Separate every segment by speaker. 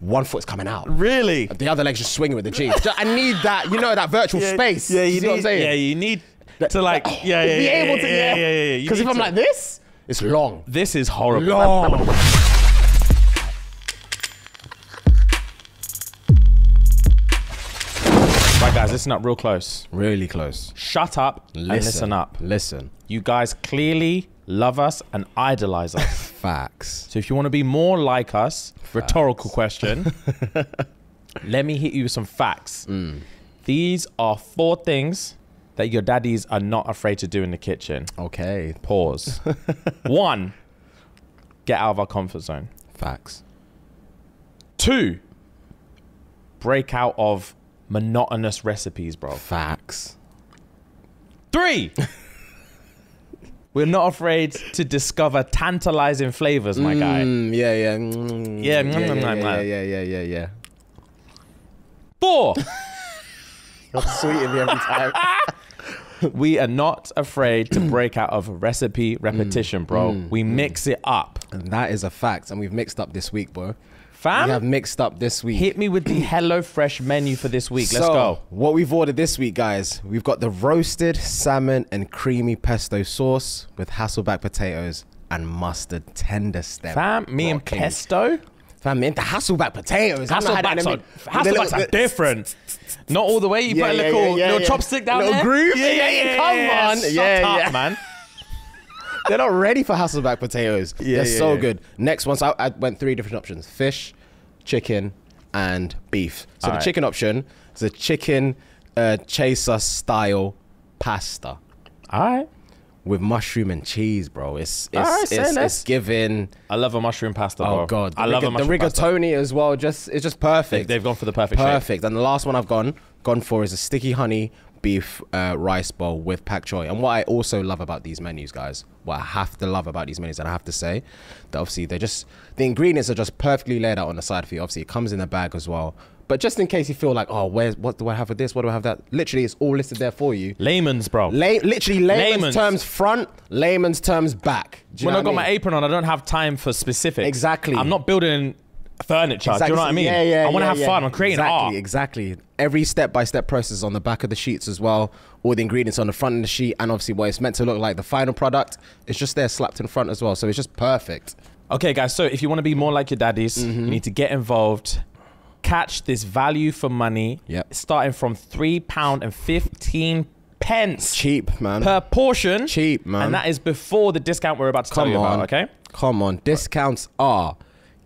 Speaker 1: one foot's coming out.
Speaker 2: Really?
Speaker 1: The other leg's just swinging with the jeans. I need that, you know, that virtual space.
Speaker 2: Yeah, you
Speaker 1: see what I'm saying?
Speaker 2: Yeah, you need to like. Yeah, yeah,
Speaker 1: be
Speaker 2: yeah,
Speaker 1: able
Speaker 2: yeah,
Speaker 1: to,
Speaker 2: yeah,
Speaker 1: yeah.
Speaker 2: yeah, yeah, yeah. You
Speaker 1: Because if I'm
Speaker 2: to-
Speaker 1: like this, it's long.
Speaker 2: this is horrible.
Speaker 1: Long.
Speaker 2: Right, guys, listen up real close.
Speaker 1: Really close.
Speaker 2: Shut up and listen up.
Speaker 1: Listen.
Speaker 2: You guys clearly love us and idolize us.
Speaker 1: Facts.
Speaker 2: So if you want to be more like us, rhetorical question. let me hit you with some facts.
Speaker 1: Mm.
Speaker 2: These are four things that your daddies are not afraid to do in the kitchen.
Speaker 1: Okay.
Speaker 2: Pause. One, get out of our comfort zone.
Speaker 1: Facts.
Speaker 2: Two, break out of monotonous recipes, bro.
Speaker 1: Facts.
Speaker 2: Three, we're not afraid to discover tantalizing flavors, my guy.
Speaker 1: Mm, yeah, yeah. Mm,
Speaker 2: Yeah,
Speaker 1: yeah,
Speaker 2: mm,
Speaker 1: yeah,
Speaker 2: mm,
Speaker 1: yeah,
Speaker 2: mm,
Speaker 1: yeah,
Speaker 2: mm.
Speaker 1: yeah, yeah, yeah, yeah.
Speaker 2: Four,
Speaker 1: You're sweeting me every time.
Speaker 2: we are not afraid to break out of recipe repetition, bro. we mix it up.
Speaker 1: and that is a fact. And we've mixed up this week, bro.
Speaker 2: Fam,
Speaker 1: we have mixed up this week.
Speaker 2: hit me with the Hello Fresh menu for this week. Let's
Speaker 1: So,
Speaker 2: go.
Speaker 1: What we've ordered this week, guys, we've got the roasted salmon and creamy pesto sauce with Hasselback potatoes and mustard tender stem.
Speaker 2: Fam, me and pesto.
Speaker 1: Fam, the Hasselback potatoes. I've not had that
Speaker 2: Hasselbacks are,
Speaker 1: little-
Speaker 2: Hasselbacks are different. Not all the way. You
Speaker 1: Yeah,
Speaker 2: put a little,
Speaker 1: yeah, yeah,
Speaker 2: little
Speaker 1: yeah.
Speaker 2: chopstick down
Speaker 1: Little
Speaker 2: there.
Speaker 1: groove? Yeah, yeah, come on.
Speaker 2: Shut
Speaker 1: Yeah,
Speaker 2: up,
Speaker 1: yeah.
Speaker 2: man.
Speaker 1: They're not ready for Hasselback potatoes.
Speaker 2: Yeah,
Speaker 1: They're
Speaker 2: yeah,
Speaker 1: so
Speaker 2: yeah.
Speaker 1: good. Next one, so I, I went three different options: fish, chicken, and beef. So the
Speaker 2: Alright.
Speaker 1: chicken option is a chicken uh, chasseur style pasta
Speaker 2: All right.
Speaker 1: with mushroom and cheese, bro. It's it's
Speaker 2: Alright, say
Speaker 1: it's, it's giving.
Speaker 2: I love a mushroom pasta, bro.
Speaker 1: Oh god,
Speaker 2: I love a mushroom
Speaker 1: the
Speaker 2: pasta.
Speaker 1: rigatoni as well. Just it's just perfect.
Speaker 2: They, have gone for the perfect, shape.
Speaker 1: perfect. And the last one I've gone gone for is a sticky honey beef uh, rice bowl with pak choy. And what I also love about these menus, guys, what I have to love about these menus, and I have to say that obviously they're just the ingredients are just perfectly laid out on the side for you. Obviously, it comes in a bag as well. But just in case you feel like, oh, where's what do I have with this? What do I have that? Literally, it's all listed there for you.
Speaker 2: Layman's, bro.
Speaker 1: Lay, literally, layman's,
Speaker 2: Layman's.
Speaker 1: terms front, layman's terms back.
Speaker 2: When
Speaker 1: know
Speaker 2: I got
Speaker 1: what
Speaker 2: my apron on, I don't have time for specifics.
Speaker 1: Exactly.
Speaker 2: I'm not building furniture. Do you know what I mean?
Speaker 1: Yeah, yeah.
Speaker 2: I want to
Speaker 1: yeah,
Speaker 2: have
Speaker 1: yeah.
Speaker 2: fun. I'm creating
Speaker 1: exactly,
Speaker 2: art.
Speaker 1: Exactly. Every step by step process on the back of the sheets as well. All the ingredients on the front of the sheet, and obviously what it's meant to look like. The final product is just there slapped in front as well. So it's just perfect.
Speaker 2: Okay, guys. So if you want to be more like your daddies,
Speaker 1: Mm-hmm.
Speaker 2: you need to get involved. Catch this value for money.
Speaker 1: Yep.
Speaker 2: Starting from three pound and fifteen pence
Speaker 1: Cheap, man.
Speaker 2: per portion.
Speaker 1: Cheap, man.
Speaker 2: And that is before the discount we're about to tell
Speaker 1: Come
Speaker 2: you
Speaker 1: on.
Speaker 2: about. Okay.
Speaker 1: Come on. Discounts are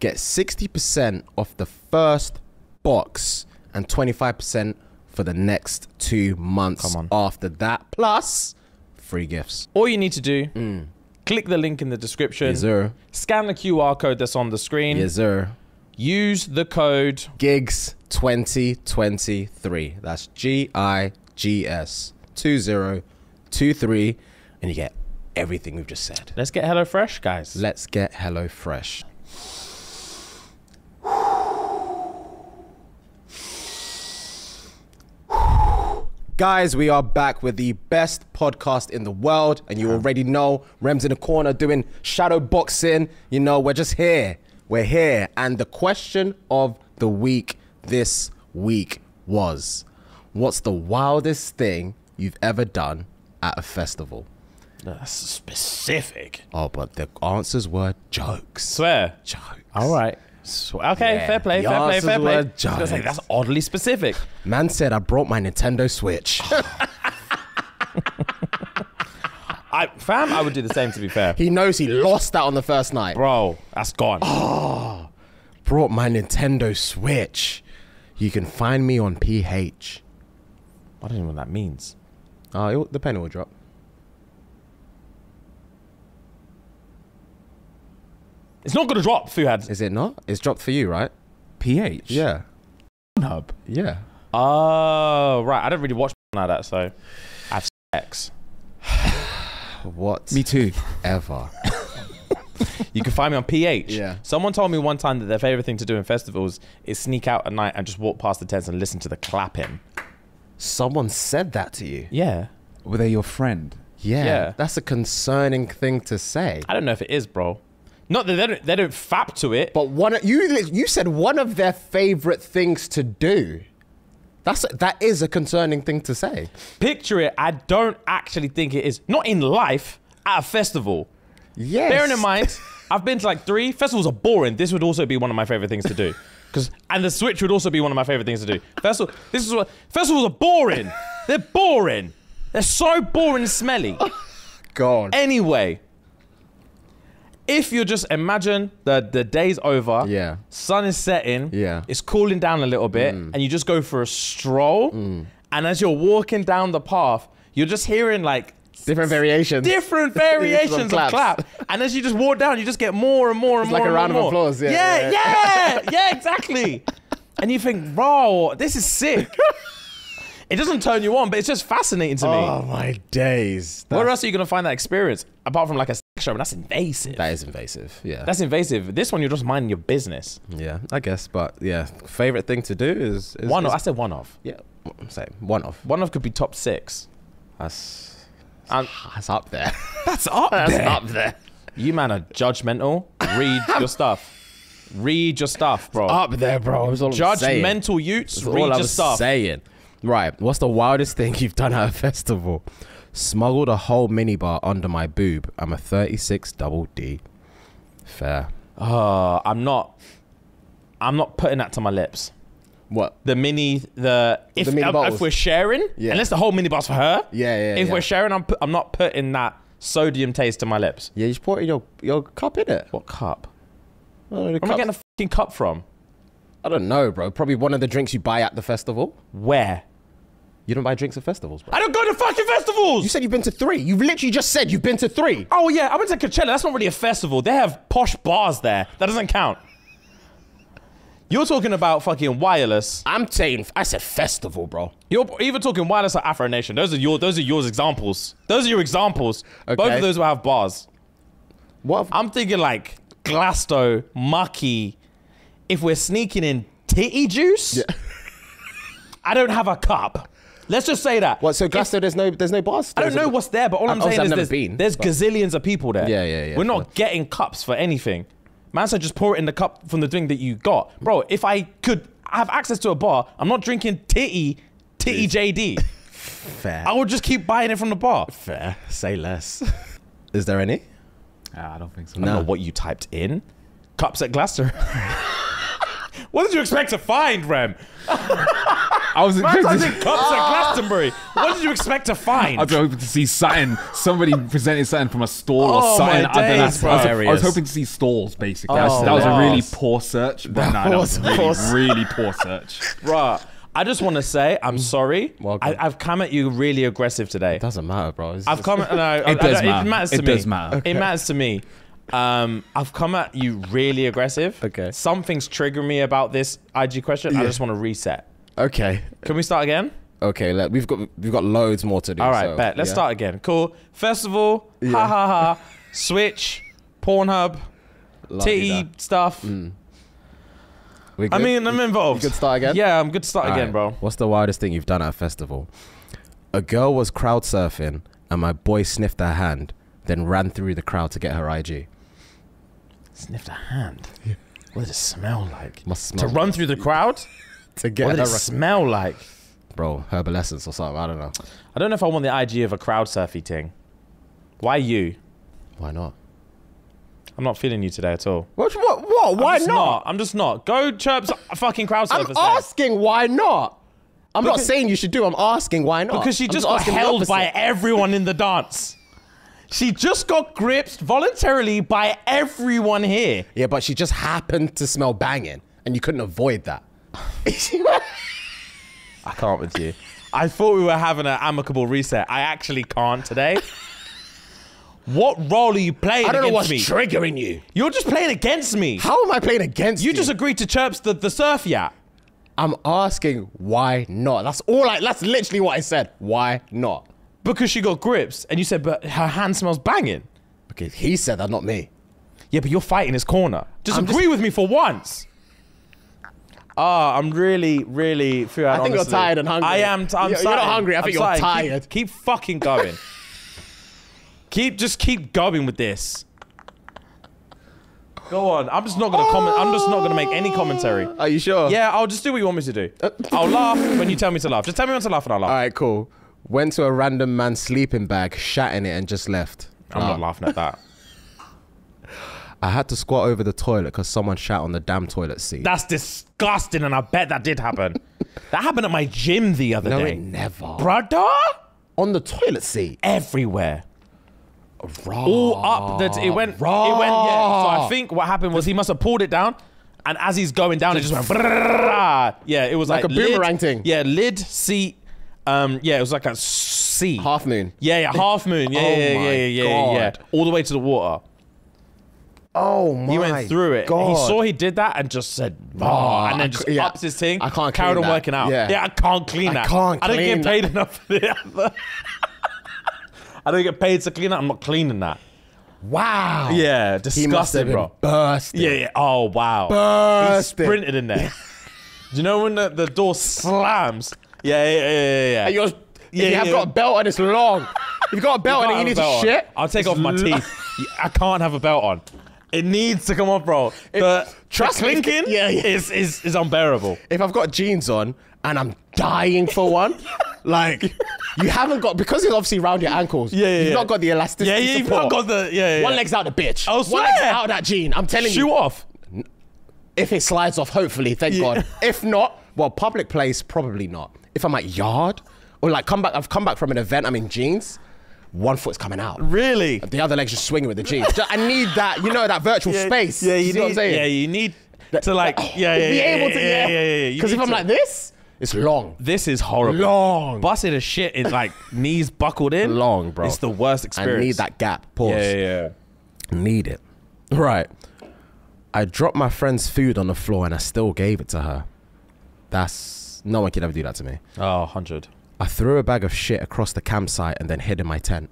Speaker 1: get 60% off the first box and 25% for the next two months
Speaker 2: Come on.
Speaker 1: after that. Plus free gifts.
Speaker 2: All you need to do, click the link in the description.
Speaker 1: Mm. Yes, sir.
Speaker 2: Scan the QR code that's on the screen.
Speaker 1: Yes, sir.
Speaker 2: Use the code
Speaker 1: Gigs 2023. That's G I G S 2023. And you get everything we've just said.
Speaker 2: Let's get HelloFresh, guys.
Speaker 1: Let's get Hello Guys, we are back with the best podcast in the world, and you already know Rem's in the corner doing shadow boxing. You know, we're just here. We're here. And the question of the week this week was What's the wildest thing you've ever done at a festival?
Speaker 2: That's specific.
Speaker 1: Oh, but the answers were jokes.
Speaker 2: Swear.
Speaker 1: Jokes.
Speaker 2: All right. Okay,
Speaker 1: Yeah,
Speaker 2: fair play, fair play, fair play.
Speaker 1: were
Speaker 2: I was gonna say,
Speaker 1: jokes.
Speaker 2: that's oddly specific.
Speaker 1: Man said I brought my Nintendo Switch.
Speaker 2: I, fam, I would do the same to be fair.
Speaker 1: he knows he lost that on the first night.
Speaker 2: Bro, that's gone.
Speaker 1: Ah, brought my Nintendo Switch. You can find me on PH.
Speaker 2: I don't even know what that means.
Speaker 1: Oh, it- the penny will drop.
Speaker 2: It's not gonna drop, Fuhad.
Speaker 1: Is it not? It's dropped for you, right?
Speaker 3: PH.
Speaker 1: Yeah.
Speaker 2: Hub.
Speaker 1: Yeah.
Speaker 2: Oh, right. I don't really watch now that, so I have sex.
Speaker 1: What?
Speaker 3: Me too.
Speaker 1: Ever.
Speaker 2: You can find me on PH.
Speaker 1: Yeah.
Speaker 2: Someone told me one time that their favorite thing to do in festivals is sneak out at night and just walk past the tents and listen to the clapping.
Speaker 1: Someone said that to you.
Speaker 2: Yeah.
Speaker 3: Were they your friend?
Speaker 1: Yeah.
Speaker 2: Yeah.
Speaker 1: That's a concerning thing to say.
Speaker 2: I don't know if it is, bro. Not that they don't they don't fap to it.
Speaker 1: But one you you said one of their favorite things to do. That's that is a concerning thing to say.
Speaker 2: Picture it. I don't actually think it is. Not in life. At a festival.
Speaker 1: Yes.
Speaker 2: Bearing in mind, I've been to like three festivals are boring. This would also be one of my favorite things to do. Because and the Switch would also be one of my favorite things to do. Festival. This is what festivals are boring. They're boring. They're so boring and smelly.
Speaker 1: God.
Speaker 2: Anyway, if you just imagine the the day's over,
Speaker 1: Yeah.
Speaker 2: sun is setting,
Speaker 1: Yeah.
Speaker 2: it's cooling down a little bit, mm. and you just go for a stroll, mm. and as you're walking down the path, you're just hearing like
Speaker 1: Different variations.
Speaker 2: different variations of
Speaker 1: claps.
Speaker 2: clap, and as you just walk down, you just get more and more and
Speaker 1: It's
Speaker 2: more.
Speaker 1: like a round
Speaker 2: more
Speaker 1: of applause, yeah,
Speaker 2: yeah,
Speaker 1: yeah.
Speaker 2: yeah, yeah, exactly. and you think, bro, this is sick. it doesn't turn you on, but it's just fascinating to me.
Speaker 1: Oh my days.
Speaker 2: Where else are you gonna find that experience apart from like a show? That's invasive.
Speaker 1: that is invasive. Yeah.
Speaker 2: That's invasive. This one, you're just minding your business.
Speaker 1: yeah, I guess. But yeah, favorite thing to do is, is
Speaker 2: One
Speaker 1: is-
Speaker 2: of, I said one of.
Speaker 1: yeah, same. One of.
Speaker 2: One of could be top six.
Speaker 1: That's
Speaker 2: And
Speaker 1: that's up there.
Speaker 2: that's up
Speaker 1: that's up there.
Speaker 2: You man are judgmental. Read your stuff. Read your stuff, bro.
Speaker 1: Up there, bro. That's all I'm saying.
Speaker 2: Judgmental youths.
Speaker 1: That's
Speaker 2: Read
Speaker 1: all
Speaker 2: your
Speaker 1: I'm
Speaker 2: stuff.
Speaker 1: saying. Right. What's the wildest thing you've done at a festival? Smuggled a whole minibar under my boob. I'm a 36 double D. Fair.
Speaker 2: Uh, I'm not. I'm not putting that to my lips.
Speaker 1: What?
Speaker 2: The mini, the if
Speaker 1: mini
Speaker 2: uh, if we're sharing,
Speaker 1: Yeah.
Speaker 2: unless the whole mini bar's for her.
Speaker 1: Yeah, yeah,
Speaker 2: If
Speaker 1: yeah.
Speaker 2: we're sharing, I'm I'm not putting that sodium taste to my lips.
Speaker 1: Yeah, you just pour it in your, your cup in it.
Speaker 2: What cup?
Speaker 1: Oh, the
Speaker 2: Where am I getting a fucking cup from?
Speaker 1: I don't know, bro. Probably one of the drinks you buy at the festival.
Speaker 2: Where?
Speaker 1: You don't buy drinks at festivals, bro.
Speaker 2: I don't go to fucking festivals.
Speaker 1: You said you've been to three. You've literally just said you've been to three.
Speaker 2: Oh yeah, I went to Coachella. That's not really a festival. They have posh bars there. That doesn't count. You're talking about fucking wireless.
Speaker 1: I'm saying, I said festival, bro.
Speaker 2: You're either talking wireless or Afro Nation. Those are your those are yours examples. Those are your examples. Both of those will have bars.
Speaker 1: What? If,
Speaker 2: I'm thinking like Glasto, Mucky. If we're sneaking in titty juice, I don't have a cup. Let's just say that.
Speaker 1: what? So Glasto, there's no, there's no bars.
Speaker 2: I don't know what's there, but all I'm saying is
Speaker 1: never
Speaker 2: there's,
Speaker 1: been,
Speaker 2: there's gazillions of people there.
Speaker 1: Yeah, yeah, yeah,
Speaker 2: We're not
Speaker 1: sure.
Speaker 2: getting cups for anything. Man said just pour it in the cup from the drink that you got. Bro, if I could have access to a bar, I'm not drinking titty, titty JD.
Speaker 1: Fair.
Speaker 2: I would just keep buying it from the bar.
Speaker 1: Fair. Say less. Is there any?
Speaker 3: Ah, I don't think so.
Speaker 2: I don't know what you typed in. Cups at Glasto. what did you expect to find, Rem?
Speaker 3: I was expecting,
Speaker 2: in cups at ah. Glastonbury. What did you expect to find?
Speaker 3: I was hoping to see something, somebody presenting something from a stall or
Speaker 2: Oh,
Speaker 3: something.
Speaker 2: my
Speaker 3: I, don't know.
Speaker 2: days,
Speaker 3: I, was. I was hoping to see stalls, basically. That was-
Speaker 2: Oh,
Speaker 3: that was a really poor search. But no,
Speaker 1: That
Speaker 3: that was
Speaker 1: was
Speaker 3: really,
Speaker 1: poor-
Speaker 3: really poor search.
Speaker 2: Bruh, I just want to say I'm mm. sorry.
Speaker 1: Welcome.
Speaker 2: I, I've come at you really aggressive today.
Speaker 1: It doesn't matter, bro. It's
Speaker 2: I've
Speaker 1: just-
Speaker 2: come. No, I- I
Speaker 3: It does
Speaker 2: don't-
Speaker 3: matter.
Speaker 2: It matters to
Speaker 3: It
Speaker 2: me.
Speaker 3: does matter.
Speaker 2: It matters to me. Um, I've come at you really aggressive.
Speaker 1: Okay.
Speaker 2: Something's triggering me about this IG question. I just want to reset.
Speaker 1: Okay.
Speaker 2: Can we start again?
Speaker 1: Okay. Let, we've got we've got loads more to do.
Speaker 2: All right,
Speaker 1: so,
Speaker 2: bet. Let's
Speaker 1: yeah.
Speaker 2: start again. Cool. first Festival. Ha ha ha. Switch. Pornhub. Titty stuff.
Speaker 1: We
Speaker 2: I mean, I'm involved.
Speaker 1: You could start again.
Speaker 2: Yeah, I'm good to start
Speaker 1: All
Speaker 2: again,
Speaker 1: right.
Speaker 2: bro.
Speaker 1: What's the wildest thing you've done at a festival? A girl was crowd surfing and my boy sniffed her hand, then ran through the crowd to get her IG.
Speaker 2: Sniffed a hand. What does it smell like?
Speaker 1: Must
Speaker 2: To
Speaker 1: smell
Speaker 2: run through the crowd?
Speaker 1: to get
Speaker 2: What
Speaker 1: her
Speaker 2: did it smell like?
Speaker 1: bro herbal essence or something. I don't know.
Speaker 2: I don't know if I want the IG of a crowd surfy thing. Why you?
Speaker 1: Why not?
Speaker 2: I'm not feeling you today at all.
Speaker 1: What? What? what? Why
Speaker 2: I'm just
Speaker 1: not?
Speaker 2: I'm just not. Go chirps a fucking crowd
Speaker 1: I'm
Speaker 2: surfers.
Speaker 1: asking why not. I'm not saying you should do. I'm asking why not.
Speaker 2: Because she
Speaker 1: I'm
Speaker 2: just got
Speaker 1: asking the
Speaker 2: held by everyone in the dance. She just got gripped voluntarily by everyone here.
Speaker 1: Yeah, but she just happened to smell banging, and you couldn't avoid that.
Speaker 2: I can't with you. I thought we were having an amicable reset. I actually can't today. what role are you playing
Speaker 1: I don't know what's
Speaker 2: me?
Speaker 1: triggering you.
Speaker 2: You're just playing against me.
Speaker 1: How am I playing against you?
Speaker 2: You just agreed to chirps the, the surf yacht.
Speaker 1: I'm asking why not. That's all I. That's literally what I said. Why not?
Speaker 2: Because she got grips, and you said, but her hand smells banging.
Speaker 1: Okay, he said that, not me.
Speaker 2: Yeah, but you're fighting his corner. Just
Speaker 1: I'm
Speaker 2: agree with me for once. Ah, I'm really, really.
Speaker 1: I think you're tired and hungry.
Speaker 2: I am. I'm
Speaker 1: You're- you're not hungry, I
Speaker 2: I'm
Speaker 1: think you're
Speaker 2: starting.
Speaker 1: tired.
Speaker 2: Keep, keep fucking going. keep just keep going with this. Go on. I'm just not gonna comment. I'm just not gonna make any commentary.
Speaker 1: Are you sure?
Speaker 2: Yeah, I'll just do what you want me to do. I'll laugh when you tell me to laugh. Just tell me when to laugh and I'll laugh.
Speaker 1: All right, cool. Went to a random man's sleeping bag, shat in it, and just left.
Speaker 2: I'm not ah. laughing at that.
Speaker 1: I had to squat over the toilet because someone shat on the damn toilet seat.
Speaker 2: That's disgusting, and I bet that did happen. that happened at my gym the other
Speaker 1: no,
Speaker 2: day.
Speaker 1: it never.
Speaker 2: Brother?
Speaker 1: On the toilet seat.
Speaker 2: Everywhere.
Speaker 1: Raw.
Speaker 2: All up. That it went. It went. Yeah. So I think what happened was he must have pulled it down, and as he's going down, it just went. brrrr. Yeah, it was like,
Speaker 1: Like a boomerang
Speaker 2: lid,
Speaker 1: thing.
Speaker 2: Yeah, lid seat. Um. Yeah, it was like a C.
Speaker 1: Half moon.
Speaker 2: Yeah, yeah, half moon. Yeah,
Speaker 1: Oh
Speaker 2: yeah, yeah, yeah, yeah, yeah, yeah. All the way to the water.
Speaker 1: Oh my
Speaker 2: He went through it.
Speaker 1: God.
Speaker 2: He saw he did that and just said,
Speaker 1: Oh,
Speaker 2: "Oh," and then just
Speaker 1: yeah.
Speaker 2: ups his thing.
Speaker 1: I can't
Speaker 2: carried on
Speaker 1: that.
Speaker 2: working out.
Speaker 1: Yeah.
Speaker 2: I can't clean
Speaker 1: I
Speaker 2: that.
Speaker 1: can't
Speaker 2: I don't get paid enough for the I don't get paid to clean that. I'm not cleaning that.
Speaker 1: Wow.
Speaker 2: Yeah,
Speaker 1: He must have
Speaker 2: disgusting, bro.
Speaker 1: bursting.
Speaker 2: Yeah, yeah. Oh wow. He sprinted in there. Do you know when the, the door slams? Yeah, yeah, yeah, yeah. yeah.
Speaker 1: And you're, if
Speaker 2: Yeah,
Speaker 1: you have
Speaker 2: yeah.
Speaker 1: got a belt and it's long. If you've got a belt
Speaker 2: Can't
Speaker 1: and you need to
Speaker 2: on.
Speaker 1: shit.
Speaker 2: I'll take off my teeth. I can't have a belt on. It needs to come off, bro. The,
Speaker 1: trust
Speaker 2: the clinking
Speaker 1: yeah, yeah.
Speaker 2: Is, is, is unbearable.
Speaker 1: If I've got jeans on and I'm dying for one, like you haven't got because it's obviously round your ankles.
Speaker 2: Yeah, yeah,
Speaker 1: You've
Speaker 2: yeah.
Speaker 1: not got the elasticity.
Speaker 2: yeah, you've
Speaker 1: support.
Speaker 2: not got the. Yeah, yeah.
Speaker 1: One leg's out the bitch.
Speaker 2: I
Speaker 1: One leg's out of that jean. I'm telling
Speaker 2: Shoe
Speaker 1: you.
Speaker 2: off.
Speaker 1: If it slides off, hopefully, thank
Speaker 2: Yeah.
Speaker 1: God. If not, well, public place, probably not. If I'm at yard or like come back, I've come back from an event. I'm in jeans. One foot's coming out.
Speaker 2: Really?
Speaker 1: The other leg's just swinging with the jeans. I need that, you know, that virtual space.
Speaker 2: Yeah, you
Speaker 1: see
Speaker 2: need.
Speaker 1: what I'm saying?
Speaker 2: Yeah, you need to like. Oh, yeah, yeah,
Speaker 1: be
Speaker 2: yeah,
Speaker 1: able
Speaker 2: yeah,
Speaker 1: to,
Speaker 2: yeah,
Speaker 1: yeah.
Speaker 2: yeah, yeah, yeah.
Speaker 1: Because if I'm
Speaker 2: to-
Speaker 1: like this, it's long.
Speaker 2: this is horrible.
Speaker 1: Long.
Speaker 2: Busted as shit. It's like knees buckled in.
Speaker 1: Long, bro.
Speaker 2: It's the worst experience.
Speaker 1: I need that gap. Pause.
Speaker 2: Yeah, yeah, yeah.
Speaker 1: Need it. Right. I dropped my friend's food on the floor and I still gave it to her. That's no one could ever do that to me.
Speaker 2: Oh, 100.
Speaker 1: I threw a bag of shit across the campsite and then hid in my tent.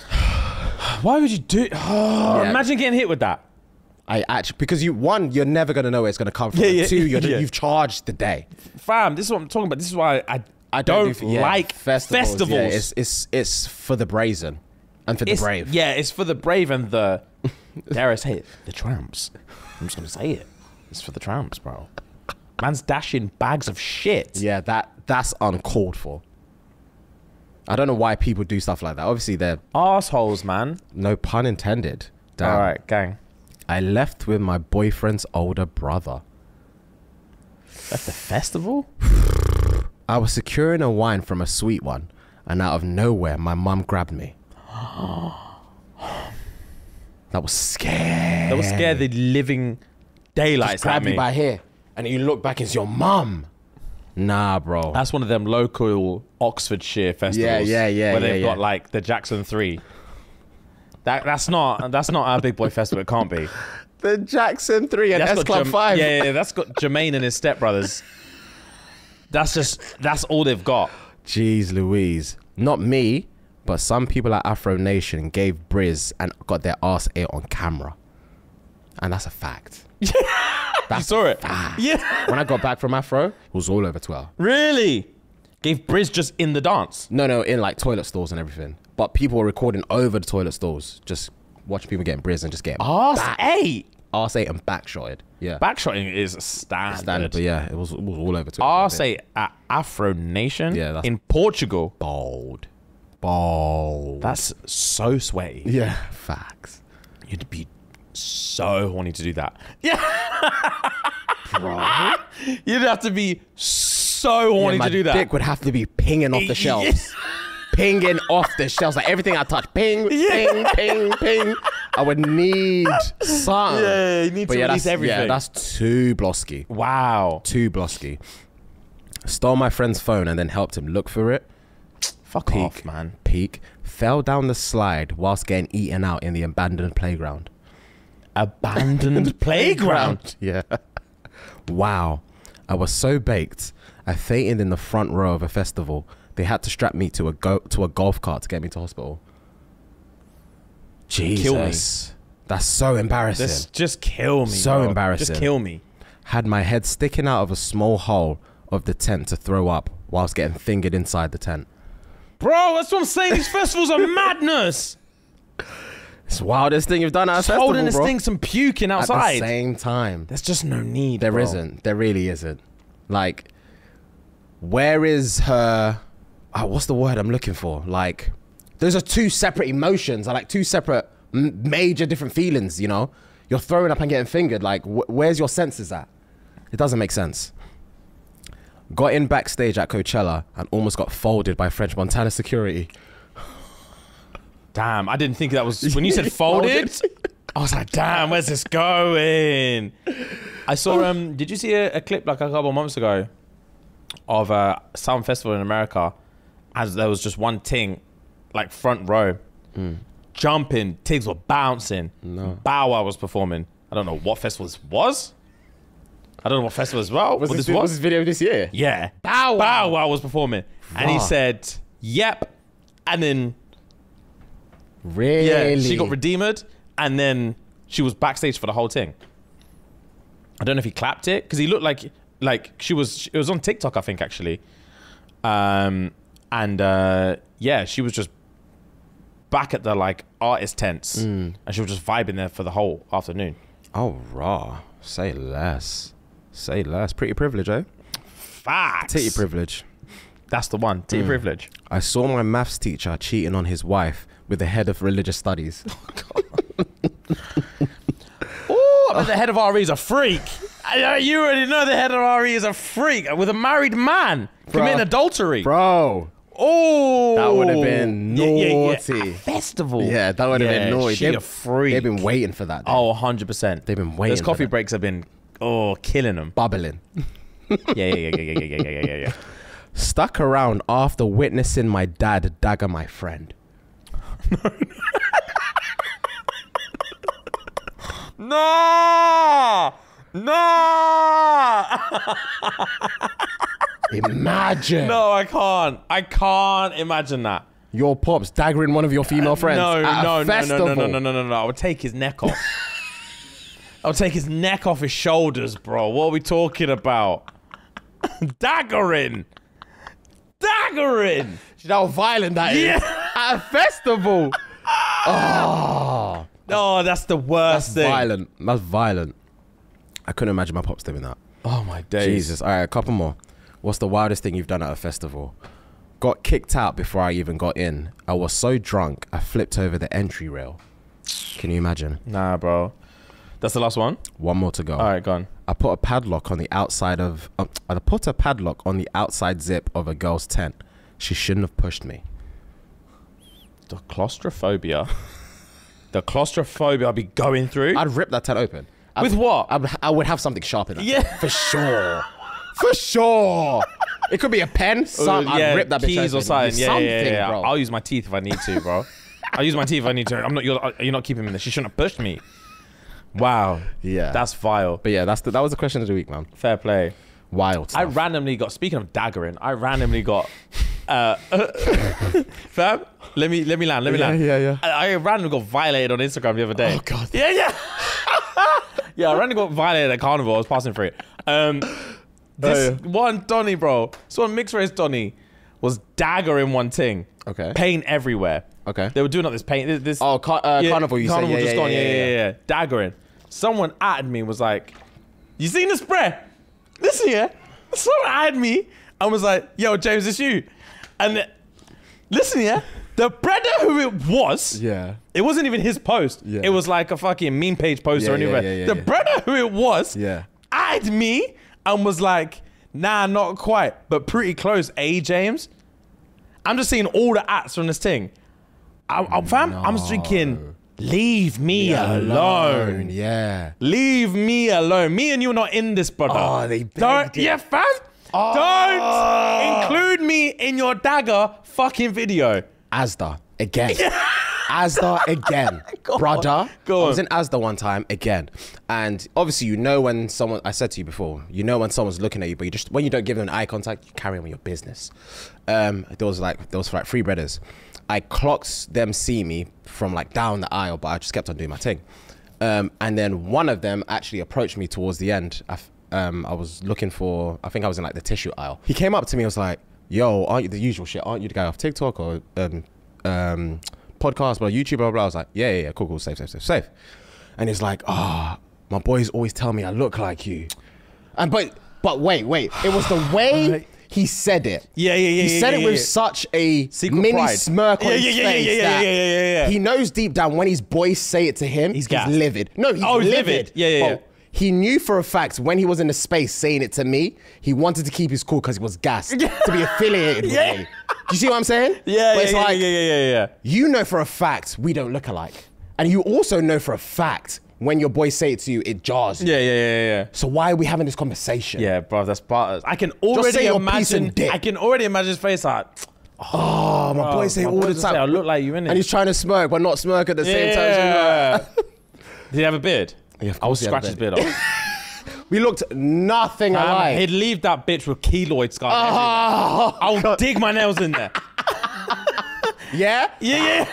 Speaker 2: Why would you do? Oh, Imagine getting hit with that.
Speaker 1: I actually because you one, you're never gonna know where it's gonna come from.
Speaker 2: Yeah, yeah,
Speaker 1: two, you're,
Speaker 2: yeah.
Speaker 1: you've charged the day.
Speaker 2: Fam, this is what I'm talking about. This is why I,
Speaker 1: I
Speaker 2: don't,
Speaker 1: do- yeah,
Speaker 2: like festivals.
Speaker 1: festivals. Yeah, it's it's it's for the brazen and for the
Speaker 2: It's-
Speaker 1: brave.
Speaker 2: Yeah, it's for the brave and the dare I say it, the tramps. I'm just gonna say it. It's for the tramps, bro. Man's dashing bags of shit.
Speaker 1: Yeah, that that's uncalled for. I don't know why people do stuff like that. Obviously, they're
Speaker 2: Assholes, man.
Speaker 1: no pun intended. Damn.
Speaker 2: All right, gang.
Speaker 1: I left with my boyfriend's older brother.
Speaker 2: At the festival?
Speaker 1: I was securing a wine from a sweet one, and out of nowhere, my mum grabbed me. that was scary.
Speaker 2: That was scare the living daylights out
Speaker 1: grab
Speaker 2: of
Speaker 1: you
Speaker 2: me.
Speaker 1: by here, and you look back, it's your mum. Nah, bro.
Speaker 2: That's one of them local Oxfordshire festivals.
Speaker 1: yeah, yeah, yeah.
Speaker 2: Where
Speaker 1: yeah,
Speaker 2: they've
Speaker 1: yeah.
Speaker 2: got like the Jackson Three. That that's not that's not our big boy festival. It can't be.
Speaker 1: the Jackson Three and
Speaker 2: That's
Speaker 1: S Club
Speaker 2: Jam-
Speaker 1: Five.
Speaker 2: Yeah, yeah, that's got Jermaine and his stepbrothers. That's just that's all they've got.
Speaker 1: Jeez Louise. Not me, but some people at Afro Nation gave Briz and got their ass ate on camera. And that's a fact.
Speaker 2: You saw it. Yeah.
Speaker 1: when I got back from Afro, it was all over Twitter.
Speaker 2: Really? Gave Briz just in the dance.
Speaker 1: No, no, in like toilet stalls and everything. But people were recording over the toilet stalls, just watching people getting Briz and just getting
Speaker 2: Arse eight.
Speaker 1: ass ate and backshotted. Yeah.
Speaker 2: Backshotting is standard.
Speaker 1: Standard, but yeah, it was, it was all over Twitter.
Speaker 2: Arse eight at Afro Nation
Speaker 1: Yeah,
Speaker 2: in Portugal.
Speaker 1: Bold. Bold.
Speaker 2: That's so sweaty.
Speaker 1: yeah, facts.
Speaker 2: You'd be so horny to do that. Yeah.
Speaker 1: Bro.
Speaker 2: You'd have to be so horny
Speaker 1: my
Speaker 2: to do that.
Speaker 1: My dick would have to be pinging off the shelves. pinging off the shelves. Like everything I touch, ping, ping, ping, ping. I would need some.
Speaker 2: Yeah, you need
Speaker 1: but
Speaker 2: to
Speaker 1: yeah,
Speaker 2: release everything.
Speaker 1: Yeah, that's too blosky.
Speaker 2: wow.
Speaker 1: Too blosky. Stole my friend's phone and then helped him look for it.
Speaker 2: Fuck
Speaker 1: Peak,
Speaker 2: off, man.
Speaker 1: Peak. Fell down the slide whilst getting eaten out in the abandoned playground.
Speaker 2: Abandoned playground.
Speaker 1: Yeah. wow. I was so baked. I fainted in the front row of a festival. They had to strap me to a go- to a golf cart to get me to hospital. Jesus. That's so embarrassing.
Speaker 2: This just kill me.
Speaker 1: So
Speaker 2: bro.
Speaker 1: embarrassing.
Speaker 2: Just kill me.
Speaker 1: Had my head sticking out of a small hole of the tent to throw up whilst getting fingered inside the tent.
Speaker 2: Bro, that's what I'm saying. These festivals are madness.
Speaker 1: It's the wildest thing you've done at a festival,
Speaker 2: holding this
Speaker 1: bro.
Speaker 2: thing, some puking outside.
Speaker 1: At
Speaker 2: outside.
Speaker 1: the same time.
Speaker 2: There's just no need.
Speaker 1: There
Speaker 2: bro.
Speaker 1: not There really isn't. Like, where is her? Oh, what's the word I'm looking for? Like, those are two separate emotions. Are like two separate m- major different feelings. You know, you're throwing up and getting fingered. Like, wh- where's your senses at? It doesn't make sense. Got in backstage at Coachella and almost got folded by French Montana security.
Speaker 2: Damn, I didn't think that was when you said folded. I was like, damn, where's this going? I saw um did you see a, a clip like a couple of months ago of a sound festival in America as there was just one ting like front row jumping, tigs were bouncing.
Speaker 1: No.
Speaker 2: Bow Wow was performing. I don't know what festival this was. I don't know what festival as well. what this was.
Speaker 1: video this year?
Speaker 2: Yeah.
Speaker 1: Bow Wow.
Speaker 2: Bow Wow was performing. And he said, Yep. And then
Speaker 1: Really?
Speaker 2: yeah, she got redeemed, and then she was backstage for the whole thing. I don't know if he clapped it because he looked like like she was. It was on TikTok, I think, actually. Um, and uh, yeah, she was just back at the like artist tents, and she was just vibing there for the whole afternoon.
Speaker 1: Oh, raw. Say less. Say less. Pretty privilege, eh?
Speaker 2: Facts.
Speaker 1: Titty privilege.
Speaker 2: That's the one. Titty privilege.
Speaker 1: I saw my maths teacher cheating on his wife with the head of religious studies.
Speaker 2: Oh, I bet the head of RE is a freak. You already know the head of RE is a freak with a married man committing adultery.
Speaker 1: Bro.
Speaker 2: Oh,
Speaker 1: That would have been
Speaker 2: Yeah, yeah, yeah.
Speaker 1: naughty.
Speaker 2: A festival.
Speaker 1: Yeah, that would have
Speaker 2: Yeah,
Speaker 1: been naughty.
Speaker 2: She
Speaker 1: They've-
Speaker 2: a freak.
Speaker 1: They've been waiting for that.
Speaker 2: oh, 100 percent.
Speaker 1: They've been waiting
Speaker 2: Those coffee breaks have been oh killing them.
Speaker 1: bubbling.
Speaker 2: yeah, yeah, yeah, yeah, yeah, yeah, yeah, yeah, yeah.
Speaker 1: Stuck around after witnessing my dad dagger my friend.
Speaker 2: No, no,
Speaker 1: Imagine
Speaker 2: no! I can't. I can't imagine that.
Speaker 1: your pops daggering one of your female uh, friends
Speaker 2: No, no, no, no, no, no, no, no, no, no! I would take his neck off. I would take his neck off his shoulders, bro. What are we talking about? Daggering, daggering.
Speaker 1: You know how violent that is
Speaker 2: Yeah.
Speaker 1: At a festival.
Speaker 2: Oh, that's the worst thing.
Speaker 1: That's
Speaker 2: thing.
Speaker 1: violent. That's violent. I couldn't imagine my pops doing that.
Speaker 2: Oh my days.
Speaker 1: Jesus. All right, a couple more. What's the wildest thing you've done at a festival? Got kicked out before I even got in. I was so drunk, I flipped over the entry rail. Can you imagine?
Speaker 2: Nah, bro. That's the last one.
Speaker 1: One more to go.
Speaker 2: All right, go on.
Speaker 1: I put a padlock on the outside of. Um, I put a padlock on the outside zip of a girl's tent. She shouldn't have pushed me.
Speaker 2: The claustrophobia. the claustrophobia I'd be going through.
Speaker 1: I'd rip that tent open. I'd-
Speaker 2: With what?
Speaker 1: I'd, I would have something sharp in it.
Speaker 2: Yeah.
Speaker 1: for sure. For sure. It could be a pen. Some.
Speaker 2: Uh, yeah,
Speaker 1: I'd rip that bitch
Speaker 2: keys
Speaker 1: open.
Speaker 2: or something. Yeah,
Speaker 1: something,
Speaker 2: yeah, yeah, yeah.
Speaker 1: bro.
Speaker 2: I'll use my teeth if I need to, bro. I'll use my teeth if I need to. I'm not. You're, you're not keeping me there. She shouldn't have pushed me. Wow.
Speaker 1: Yeah.
Speaker 2: That's vile.
Speaker 1: But yeah, that's the, that was the question of the week, man.
Speaker 2: Fair play.
Speaker 1: Wild.
Speaker 2: I randomly got. Speaking of daggering, I randomly got. Uh, fam, let me let me land. Let me
Speaker 1: Yeah,
Speaker 2: land.
Speaker 1: yeah, yeah.
Speaker 2: I, I randomly got violated on Instagram the other day.
Speaker 1: Oh, God.
Speaker 2: Yeah, yeah. yeah, I randomly got violated at Carnival. I was passing through it. Um, this
Speaker 1: Oh, yeah.
Speaker 2: one Donny, bro. This one mixed race Donny was daggering one thing.
Speaker 1: Okay.
Speaker 2: Paint everywhere.
Speaker 1: Okay.
Speaker 2: They were doing up this paint. This, this
Speaker 1: Oh, car- uh, carnival. You
Speaker 2: carnival
Speaker 1: said yeah,
Speaker 2: just
Speaker 1: yeah,
Speaker 2: gone.
Speaker 1: yeah,
Speaker 2: Yeah, yeah, yeah, yeah. Daggering. Someone at me was like, "You seen the spray? Listen here." Someone at me and was like, "Yo, James, it's you." And the- listen here, the brother who it was,
Speaker 1: Yeah.
Speaker 2: it wasn't even his post.
Speaker 1: Yeah.
Speaker 2: It was like a fucking meme page post
Speaker 1: Yeah,
Speaker 2: or anything.
Speaker 1: yeah, yeah,
Speaker 2: the brother who it was,
Speaker 1: Yeah.
Speaker 2: eyed me and was like, "Nah, not quite, but pretty close." A James. I'm just seeing all the ats from this thing. I, I, fam, I'm just thinking, leave me alone.
Speaker 1: Yeah.
Speaker 2: Leave me alone. Me and you are not in this, brother.
Speaker 1: Oh, they
Speaker 2: don't.
Speaker 1: it.
Speaker 2: Yeah, fam. Don't oh. include me in your dagger fucking video.
Speaker 1: Asda again. Asda again,
Speaker 2: Go on.
Speaker 1: brother.
Speaker 2: Go
Speaker 1: I was in Asda one time again, and obviously you know when someone. I said to you before, you know when someone's looking at you, but you just when you don't give them eye contact, you carry on with your business. Um, there was like there was like three brothers. I clocked them see me from like down the aisle, but I just kept on doing my thing. Um, and then one of them actually approached me towards the end. I, um, I was looking for, I think I was in like the tissue aisle. He came up to me, and was like, "Yo, aren't you the usual shit? Aren't you the guy off TikTok or um, um, podcast, bro, YouTube, blah, blah, blah. I was like, yeah, yeah, yeah, cool, cool, safe, safe, safe, safe. And he's like, ah, my boys always tell me I look like you. And but but wait, wait. It was the way he said it.
Speaker 2: Yeah, yeah, yeah,
Speaker 1: He
Speaker 2: yeah,
Speaker 1: said
Speaker 2: yeah,
Speaker 1: it with such a
Speaker 2: Secret
Speaker 1: mini
Speaker 2: pride.
Speaker 1: smirk on his face
Speaker 2: yeah, yeah, yeah, yeah, yeah, yeah.
Speaker 1: he knows deep down when his boys say it to him, he's,
Speaker 2: gassed.
Speaker 1: livid. No, he's,
Speaker 2: Oh,
Speaker 1: livid.
Speaker 2: livid. Yeah, yeah,
Speaker 1: But
Speaker 2: yeah.
Speaker 1: He knew for a fact when he was in the space saying it to me, he wanted to keep his cool because he was gassed to be affiliated with
Speaker 2: Yeah.
Speaker 1: me. Do you see what I'm saying?
Speaker 2: Yeah, yeah,
Speaker 1: it's
Speaker 2: yeah,
Speaker 1: like,
Speaker 2: yeah, yeah, yeah, yeah.
Speaker 1: you know for a fact we don't look alike. And you also know for a fact when your boys say it to you, it jars you.
Speaker 2: Yeah, yeah, yeah, yeah.
Speaker 1: So why are we having this conversation?
Speaker 2: Yeah, bro, that's part. Of, I can already
Speaker 1: say your piece
Speaker 2: imagine.
Speaker 1: dick.
Speaker 2: I can already imagine his face like.
Speaker 1: Oh, my boys say
Speaker 2: my
Speaker 1: all the
Speaker 2: time. I look like you, innit?
Speaker 1: and he's trying to smirk, but not smirk at the same time.
Speaker 2: Yeah. Did he have a beard?
Speaker 1: Yeah, of
Speaker 2: I will
Speaker 1: course he had a
Speaker 2: scratch his
Speaker 1: beard.
Speaker 2: beard off.
Speaker 1: We looked nothing
Speaker 2: Um,
Speaker 1: alike.
Speaker 2: he'd leave that bitch with keloid scars.
Speaker 1: Oh.
Speaker 2: I'll dig my nails in there.
Speaker 1: yeah?
Speaker 2: Yeah,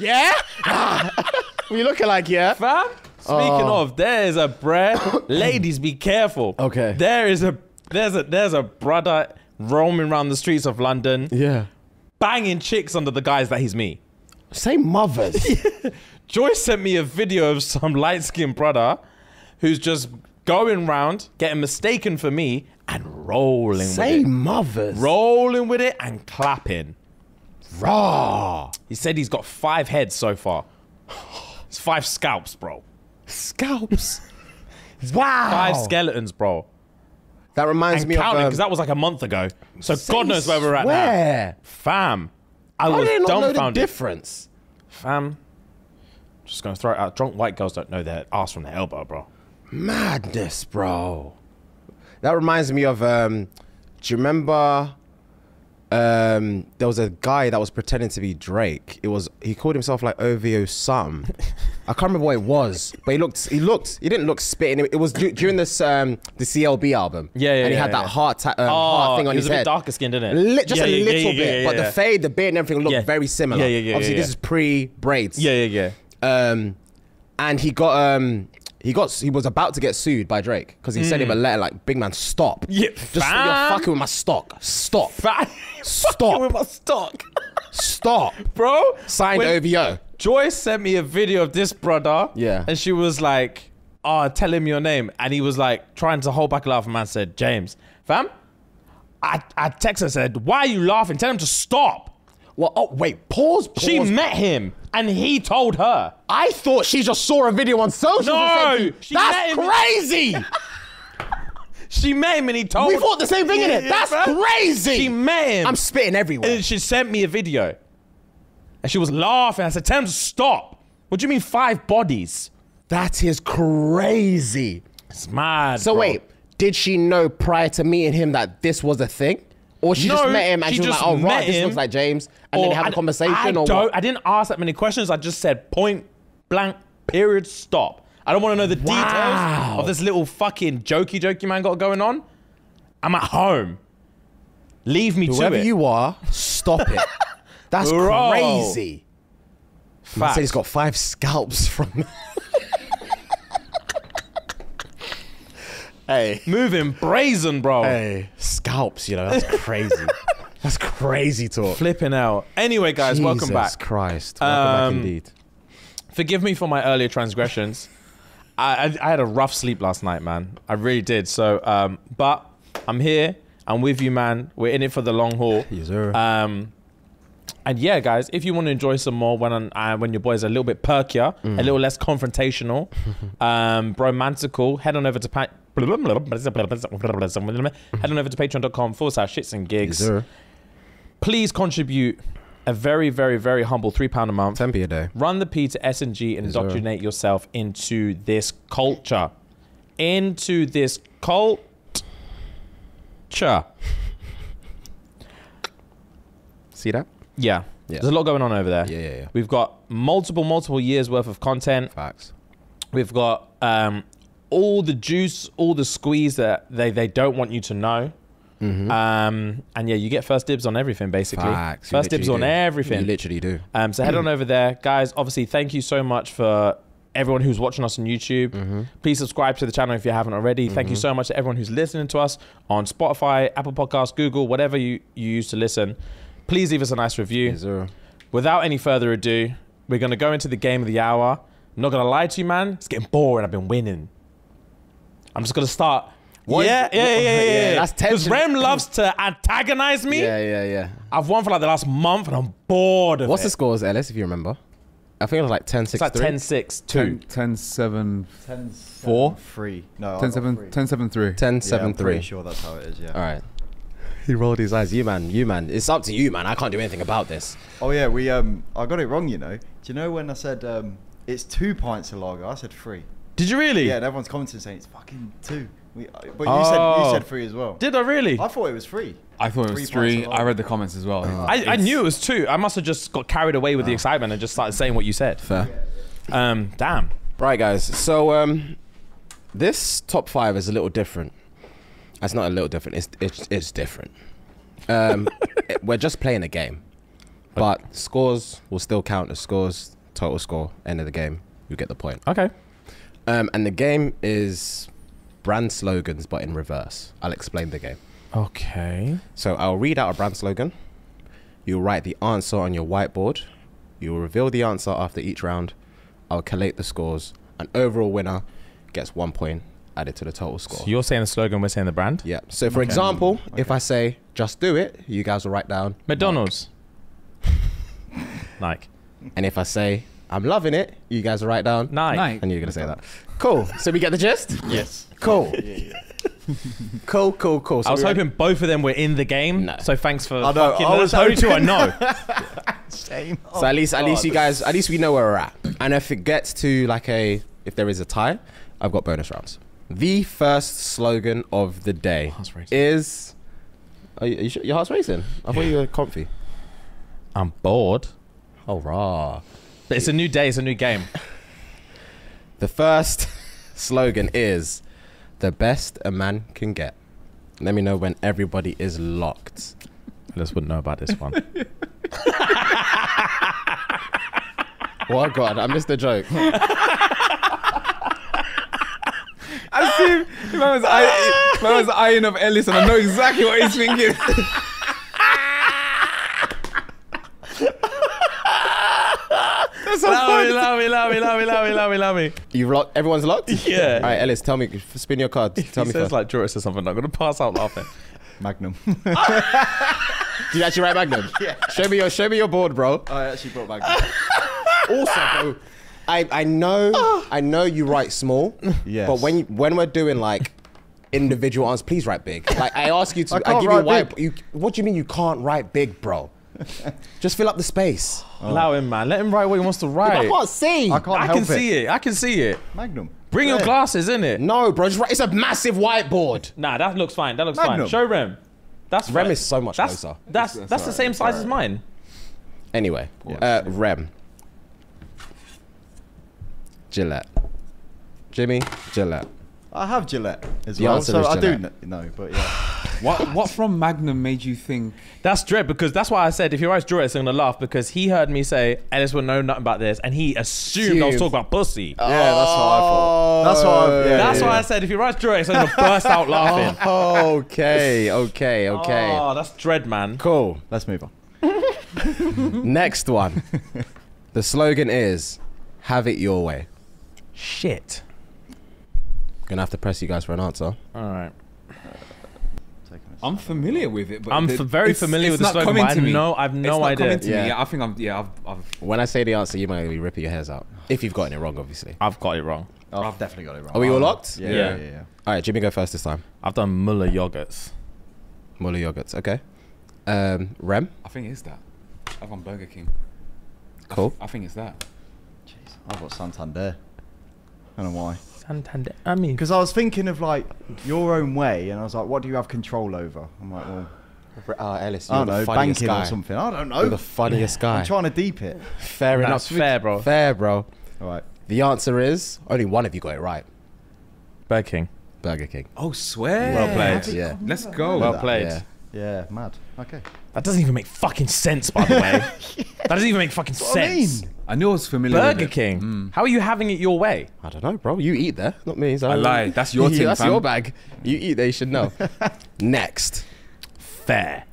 Speaker 2: yeah.
Speaker 1: Yeah? we looking like, yeah?
Speaker 2: Fam. Speaking of, there is a bread. Ladies, be careful.
Speaker 1: Okay.
Speaker 2: There is a there's a there's a brother roaming around the streets of London,
Speaker 1: Yeah.
Speaker 2: banging chicks under the guise that he's me.
Speaker 1: Say mothers.
Speaker 2: Joyce sent me a video of some light skinned brother who's just going round, getting mistaken for me, and rolling
Speaker 1: Say
Speaker 2: with it.
Speaker 1: mothers.
Speaker 2: Rolling with it and clapping.
Speaker 1: Raw.
Speaker 2: He said he's got five heads so far. It's five scalps, bro.
Speaker 1: Scalps. wow.
Speaker 2: Five skeletons, bro.
Speaker 1: That reminds
Speaker 2: And
Speaker 1: me
Speaker 2: counting, um,
Speaker 1: of.
Speaker 2: because that was like a month ago. So God knows where we're at now.
Speaker 1: Where?
Speaker 2: Fam. I
Speaker 1: How
Speaker 2: was
Speaker 1: they not know the
Speaker 2: dumbfounded.
Speaker 1: difference?
Speaker 2: Fam. Just gonna throw it out. Drunk white girls don't know their ass from their elbow, bro.
Speaker 1: Madness, bro. That reminds me of. Um, do you remember? Um, there was a guy that was pretending to be Drake. It was he called himself like OVO something. I can't remember what it was, but he looked. He looked. He didn't look spitting. It was du- during this um the CLB album.
Speaker 2: Yeah, yeah,
Speaker 1: And he
Speaker 2: yeah,
Speaker 1: had
Speaker 2: yeah.
Speaker 1: that heart, ta- um, heart thing on
Speaker 2: he was
Speaker 1: his
Speaker 2: a bit darker skinned, didn't it?
Speaker 1: Li- just
Speaker 2: Yeah,
Speaker 1: a little bit, but the fade, the beard, and everything looked very similar.
Speaker 2: Yeah, yeah, yeah,
Speaker 1: Obviously, this is pre braids.
Speaker 2: Yeah, yeah, yeah.
Speaker 1: Um, and he got um, he got he was about to get sued by Drake because he sent him a letter like, "Big man, stop.
Speaker 2: Hmm. Yeah,
Speaker 1: just you're fucking with my stock. Stop,
Speaker 2: Fam.
Speaker 1: Stop.
Speaker 2: With my stock.
Speaker 1: stop."
Speaker 2: Bro.
Speaker 1: Signed
Speaker 2: when
Speaker 1: OVO.
Speaker 2: Joyce sent me a video of this brother.
Speaker 1: Yeah.
Speaker 2: And she was like, oh, tell him your name. And he was like, trying to hold back a laugh. And man said, James, fam, I, I texted her, said, why are you laughing? Tell him to stop.
Speaker 1: Well, oh wait, pause. pause.
Speaker 2: She met him and he told her.
Speaker 1: I thought she just saw a video on social.
Speaker 2: No,
Speaker 1: and said,
Speaker 2: met
Speaker 1: that's crazy.
Speaker 2: She met him and he told
Speaker 1: we thought the same thing in it. That's crazy.
Speaker 2: She met him.
Speaker 1: I'm spitting everywhere.
Speaker 2: and she sent me a video. And she was laughing. I said, tell him to stop. What do you mean five bodies?
Speaker 1: that is crazy.
Speaker 2: It's mad.
Speaker 1: So
Speaker 2: bro.
Speaker 1: wait, did she know prior to meeting him that this was a thing? Or she just met him and
Speaker 2: she
Speaker 1: was like, oh, right, this looks like James. And then they have
Speaker 2: I-
Speaker 1: a conversation
Speaker 2: I
Speaker 1: or
Speaker 2: don't,
Speaker 1: what?
Speaker 2: I didn't ask that many questions. I just said point blank, period, stop. I don't want to know the
Speaker 1: Wow.
Speaker 2: details of this little fucking jokey jokey man got going on. I'm at home. Leave me
Speaker 1: Whoever
Speaker 2: to it.
Speaker 1: you are, stop it. That's
Speaker 2: Bro.
Speaker 1: crazy. Man
Speaker 2: Facts.
Speaker 1: said he's got five scalps from. Hey,
Speaker 2: moving brazen, bro.
Speaker 1: hey, scalps. You know that's crazy. that's crazy talk.
Speaker 2: Flipping out. Anyway, guys, welcome back. Jesus.
Speaker 1: Christ, welcome
Speaker 2: Um,
Speaker 1: back indeed.
Speaker 2: Forgive me for my earlier transgressions. I, I, I had a rough sleep last night, man. I really did. So, um, but I'm here. I'm with you, man. We're in it for the long haul.
Speaker 1: Yes, sir.
Speaker 2: Um, and yeah, guys, if you want to enjoy some more when uh, when your boys are a little bit perkier,
Speaker 1: Mm.
Speaker 2: a little less confrontational, um, romantical, head on over to pa- head on over to patreon.com forward slash shits and gigs.
Speaker 1: Yes.
Speaker 2: Please contribute a very, very, very humble three pound a month.
Speaker 1: 10p a day.
Speaker 2: Run the P to S and G and indoctrinate yourself into this culture, into this culture.
Speaker 1: See that?
Speaker 2: Yeah.
Speaker 1: Yeah.
Speaker 2: There's a lot going on over there.
Speaker 1: Yeah, yeah, yeah.
Speaker 2: We've got multiple, multiple years worth of content.
Speaker 1: Facts.
Speaker 2: We've got um, all the juice, all the squeeze that they, they don't want you to know. Um, and yeah, you get first dibs on everything, basically.
Speaker 1: Mm-hmm. Facts.
Speaker 2: First dibs on everything.
Speaker 1: You literally do.
Speaker 2: Um, so head on over there, guys. Obviously, thank you so much for everyone who's watching us on YouTube.
Speaker 1: Mm-hmm.
Speaker 2: Please subscribe to the channel if you haven't already. Thank you so much to everyone who's listening to us on Spotify, Apple Podcasts, Google, whatever you, you use to listen. Please leave us a nice review.
Speaker 1: Yes.
Speaker 2: Without any further ado, We're gonna go into the game of the hour. I'm not gonna lie to you, man. It's getting boring. I've been winning. I'm just gonna start.
Speaker 1: What
Speaker 2: yeah, yeah, yeah, yeah, yeah,
Speaker 1: Yeah,
Speaker 2: yeah.
Speaker 1: that's
Speaker 2: Because. Rem loves to antagonize me.
Speaker 1: Yeah, yeah, yeah.
Speaker 2: I've won for like the last month, and I'm bored of
Speaker 1: What's
Speaker 2: it.
Speaker 1: the scores, Ellis, if you remember? I think it was like 10 6
Speaker 2: It's like 10 6 2.
Speaker 3: 10, 7,
Speaker 4: 10
Speaker 3: Four?
Speaker 4: 3. No, I
Speaker 3: 10, 7,
Speaker 4: three.
Speaker 3: 10, 7, 3.
Speaker 1: 10
Speaker 4: Yeah,
Speaker 1: 7
Speaker 4: I'm
Speaker 1: 3.
Speaker 4: pretty sure that's how it is, yeah.
Speaker 1: All right. He rolled his eyes. You, man. You, man. It's up to you, man. I can't do anything about this.
Speaker 4: Oh yeah, we um I got it wrong, you know. Do you know when I said um it's two pints of lager? I said three.
Speaker 2: Did you really?
Speaker 4: Yeah, and everyone's commenting saying it's fucking two. We, uh, but you
Speaker 2: Oh.
Speaker 4: said you said three as well.
Speaker 2: Did I really?
Speaker 4: I thought it was three.
Speaker 3: I thought it was
Speaker 4: pints
Speaker 3: three. I read the comments as well.
Speaker 2: I, I knew it was two. I must have just got carried away with the excitement and just started saying what you said.
Speaker 1: Fair.
Speaker 2: Um, damn.
Speaker 1: Right, guys. So, um, this top five is a little different. It's not a little different. It's it's, it's different. Um, it- we're just playing a game, but scores will still count as scores. Total score, end of the game. You get the point.
Speaker 2: Okay.
Speaker 1: Um, and the game is brand slogans, but in reverse. I'll explain the game.
Speaker 2: Okay.
Speaker 1: So I'll read out a brand slogan. You'll write the answer on your whiteboard. You'll reveal the answer after each round. I'll collate the scores. An overall winner gets one point added to the total score.
Speaker 2: So you're saying the slogan, we're saying the brand?
Speaker 1: yeah. So for example, if I say just do it, you guys will write down
Speaker 2: McDonald's. Nike.
Speaker 1: And if I say I'm loving it, you guys will write down
Speaker 2: Nike.
Speaker 3: Nike.
Speaker 1: And you're gonna say that. Cool. So we get the gist.
Speaker 4: Yes.
Speaker 1: Cool. Cool. Cool. Cool. So
Speaker 2: I was
Speaker 1: we ready?
Speaker 2: hoping both of them were in the game.
Speaker 1: No.
Speaker 2: So thanks for
Speaker 4: I know,
Speaker 2: fucking
Speaker 4: I was
Speaker 2: those only two I
Speaker 4: hoping.
Speaker 2: know.
Speaker 4: Same.
Speaker 1: So at least, at least you guys, at least we know where we're at. And if it gets to like a, if there is a tie, I've got bonus rounds. The first slogan of the day
Speaker 2: Heart's
Speaker 1: is. Are you, are you sure? Your heart's racing. I thought you were comfy.
Speaker 2: I'm bored.
Speaker 1: Oh rah!
Speaker 2: But it's a new day, it's a new game.
Speaker 1: The first slogan is the best a man can get. Let me know when everybody is locked.
Speaker 2: I just wouldn't know about this one.
Speaker 1: Oh God, I missed the joke.
Speaker 3: I see. If I was, I, if I was eyeing up Ellis, and I know exactly what he's thinking.
Speaker 2: love me, love me, love me, love me, love me, love me, love me.
Speaker 1: You locked. Everyone's locked.
Speaker 2: Yeah.
Speaker 1: All right, Ellis, tell me. Spin your card. Tell
Speaker 2: he
Speaker 1: me
Speaker 2: says
Speaker 1: first.
Speaker 2: like Durex or something. I'm gonna pass out laughing.
Speaker 4: Magnum.
Speaker 1: Did you actually write Magnum?
Speaker 4: Yeah.
Speaker 1: Show me your. Show me your board, bro.
Speaker 4: I actually brought Magnum.
Speaker 1: also, bro, I I know I know you write small,
Speaker 4: Yes.
Speaker 1: but when you, when we're doing like individual answers, please write big. Like I ask you to,
Speaker 4: I
Speaker 1: I, give you a
Speaker 4: write
Speaker 1: white. You, what do you mean you can't write big, bro? Just fill up the space.
Speaker 2: Allow him, man. Let him write what he wants to write.
Speaker 1: I can't see.
Speaker 4: I can't
Speaker 2: I
Speaker 4: help
Speaker 2: can
Speaker 4: it.
Speaker 2: see it. I can see it.
Speaker 4: Magnum.
Speaker 2: Bring your
Speaker 4: Yeah.
Speaker 2: glasses, in it.
Speaker 1: No, bro, just write. It's a massive whiteboard.
Speaker 2: Nah, that looks fine. That looks fine. Show Rem. That's
Speaker 1: Rem
Speaker 2: fine.
Speaker 1: is so much
Speaker 2: that's,
Speaker 1: closer.
Speaker 2: That's
Speaker 3: That's
Speaker 2: that's the same
Speaker 3: that's
Speaker 2: size as mine.
Speaker 1: Anyway,
Speaker 3: Yeah.
Speaker 1: uh, Rem, Gillette, Jimmy, Gillette.
Speaker 4: I have Gillette as
Speaker 1: The
Speaker 4: well, so I do
Speaker 1: Gillette.
Speaker 4: kn- know, but yeah.
Speaker 3: What what from Magnum made you think?
Speaker 2: That's dread because that's why I said if he writes Durex, I'm gonna laugh because he heard me say Ellis will know nothing about this and he assumed I was talking about pussy.
Speaker 4: Yeah, that's what I thought. That's what I, yeah,
Speaker 2: that's
Speaker 4: yeah,
Speaker 2: why
Speaker 4: yeah.
Speaker 2: I said if he writes Durex, I'm gonna burst out laughing.
Speaker 1: okay, okay, okay.
Speaker 2: Oh, that's dread, man.
Speaker 1: Cool.
Speaker 4: Let's move on.
Speaker 1: Next one. the slogan is "Have it your way."
Speaker 2: Shit.
Speaker 1: Gonna have to press you guys for an answer.
Speaker 2: All right.
Speaker 4: Taking this.
Speaker 3: I'm familiar with it, but
Speaker 2: I'm
Speaker 3: the-
Speaker 2: very
Speaker 3: it's-
Speaker 2: familiar
Speaker 3: it's
Speaker 2: with the
Speaker 3: not
Speaker 2: slogan,
Speaker 3: coming
Speaker 2: but I
Speaker 3: to me.
Speaker 2: know- I've no
Speaker 3: it's not
Speaker 2: idea.
Speaker 3: Coming to
Speaker 1: Yeah.
Speaker 3: me. Yeah, I think I'm. Yeah, I've. I've
Speaker 1: When I say the answer, you might be ripping your hairs out if you've gotten it wrong, obviously.
Speaker 2: I've got it wrong.
Speaker 4: Oh, I've definitely got it wrong.
Speaker 1: Are we all locked?
Speaker 4: Yeah,
Speaker 2: Yeah.
Speaker 4: yeah, yeah. yeah.
Speaker 1: All right, Jimmy, go first this time.
Speaker 2: I've done Muller yogurts.
Speaker 1: Muller yogurts. Okay. Um, Rem.
Speaker 3: I think it's that. I've gone Burger King.
Speaker 1: Cool.
Speaker 3: I think it's that.
Speaker 4: Jeez, I've got Santander. I don't know why.
Speaker 2: Santander. I mean,
Speaker 4: Because I was thinking of like your own way, and I was like, what do you have control over? I'm like, well,
Speaker 1: Uh, Ellis,
Speaker 4: I
Speaker 1: you're
Speaker 4: don't
Speaker 1: the
Speaker 4: know,
Speaker 1: funniest
Speaker 4: banking
Speaker 1: guy.
Speaker 4: or something. I don't know.
Speaker 1: You're the funniest guy.
Speaker 4: I'm trying to deep it.
Speaker 1: Fair
Speaker 2: That's
Speaker 1: enough.
Speaker 2: fair, bro.
Speaker 1: Fair, bro.
Speaker 4: All right.
Speaker 1: The answer is only one of you got it right.
Speaker 2: Burger King.
Speaker 1: Burger King.
Speaker 3: Oh, swear.
Speaker 2: Well played.
Speaker 1: Yeah.
Speaker 3: Let's go.
Speaker 2: Well played.
Speaker 1: Yeah.
Speaker 4: Yeah, mad. Okay.
Speaker 2: That doesn't even make fucking sense, by the way. That doesn't even make fucking
Speaker 4: what I
Speaker 2: sense.
Speaker 4: mean.
Speaker 3: I knew I was familiar
Speaker 2: Burger
Speaker 3: with it.
Speaker 2: King.
Speaker 3: Mm.
Speaker 2: How are you having it your way?
Speaker 1: I don't know, bro. You eat there, not me. So
Speaker 3: I lied. That's your
Speaker 1: Yeah,
Speaker 3: team,
Speaker 1: That's
Speaker 3: fam.
Speaker 1: your bag. You eat there. You should know. Next,
Speaker 2: Fair.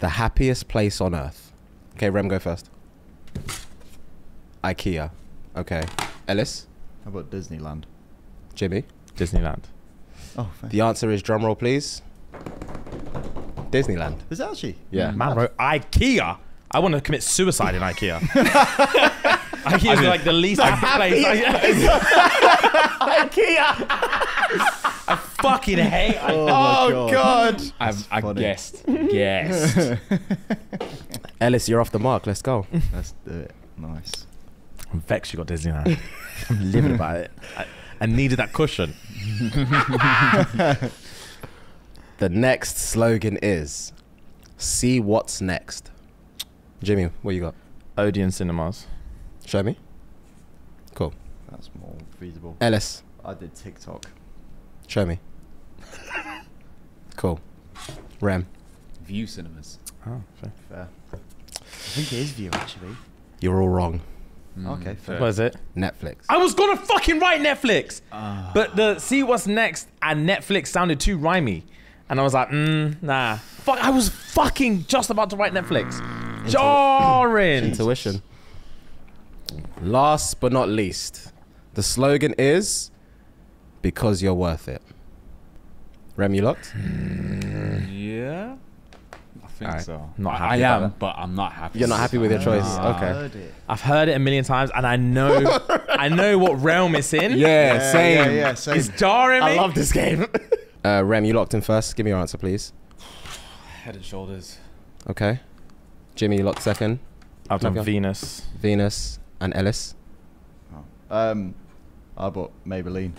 Speaker 1: the happiest place on earth. Okay, Rem, go first. IKEA. Okay. Ellis,
Speaker 4: How about Disneyland?
Speaker 1: Jimmy.
Speaker 2: Disneyland.
Speaker 4: Oh, fair.
Speaker 1: The answer is drumroll, please. Disneyland.
Speaker 4: Is it actually?
Speaker 1: Yeah. Mm.
Speaker 2: Man wrote IKEA. I want to commit suicide in IKEA. IKEA is like the least happy place. I, I fucking hate IKEA.
Speaker 1: Oh, oh, God.
Speaker 3: I've, I
Speaker 4: funny.
Speaker 3: guessed. Guessed.
Speaker 1: Ellis, you're off the mark. Let's go.
Speaker 4: Let's do it. Nice.
Speaker 2: I'm vexed you got Disneyland. I'm livid about it. I, I needed that cushion.
Speaker 1: The next slogan is See what's next. Jimmy, what you got?
Speaker 2: Odeon Cinemas.
Speaker 1: Show me. Cool.
Speaker 4: That's more feasible.
Speaker 1: Ellis,
Speaker 4: I did TikTok.
Speaker 1: show me. Cool. Rem,
Speaker 3: Vue cinemas.
Speaker 2: Oh, fair.
Speaker 4: Fair. I think it is Vue actually.
Speaker 1: you're all wrong.
Speaker 4: Mm, okay, fair.
Speaker 2: What is it?
Speaker 1: Netflix.
Speaker 2: I was gonna fucking write Netflix, ah. but the see what's next and Netflix sounded too rhymey, and I was like, mm, nah. Fuck, I was fucking just about to write Netflix. Jarring.
Speaker 1: Intuition. Last but not least, the slogan is Because you're worth it. Rem, you locked?
Speaker 3: Yeah. I think
Speaker 2: Alright,
Speaker 3: so.
Speaker 2: not
Speaker 3: I-
Speaker 2: happy
Speaker 3: I am,
Speaker 2: that.
Speaker 3: but I'm not happy.
Speaker 1: You're not happy with your choice?
Speaker 4: Ah,
Speaker 1: Okay.
Speaker 4: heard.
Speaker 2: I've heard it a million times, and I know, I know what realm it's in.
Speaker 3: Yeah,
Speaker 4: Yeah,
Speaker 3: same.
Speaker 4: Yeah, yeah, same.
Speaker 2: It's jarring.
Speaker 1: I love this game. uh, Rem, you locked in first. Give me your answer, please.
Speaker 3: Head and shoulders.
Speaker 1: Okay. Jimmy, you locked second.
Speaker 2: I've done Venus.
Speaker 1: Venus and Ellis.
Speaker 4: Um, I bought Maybelline.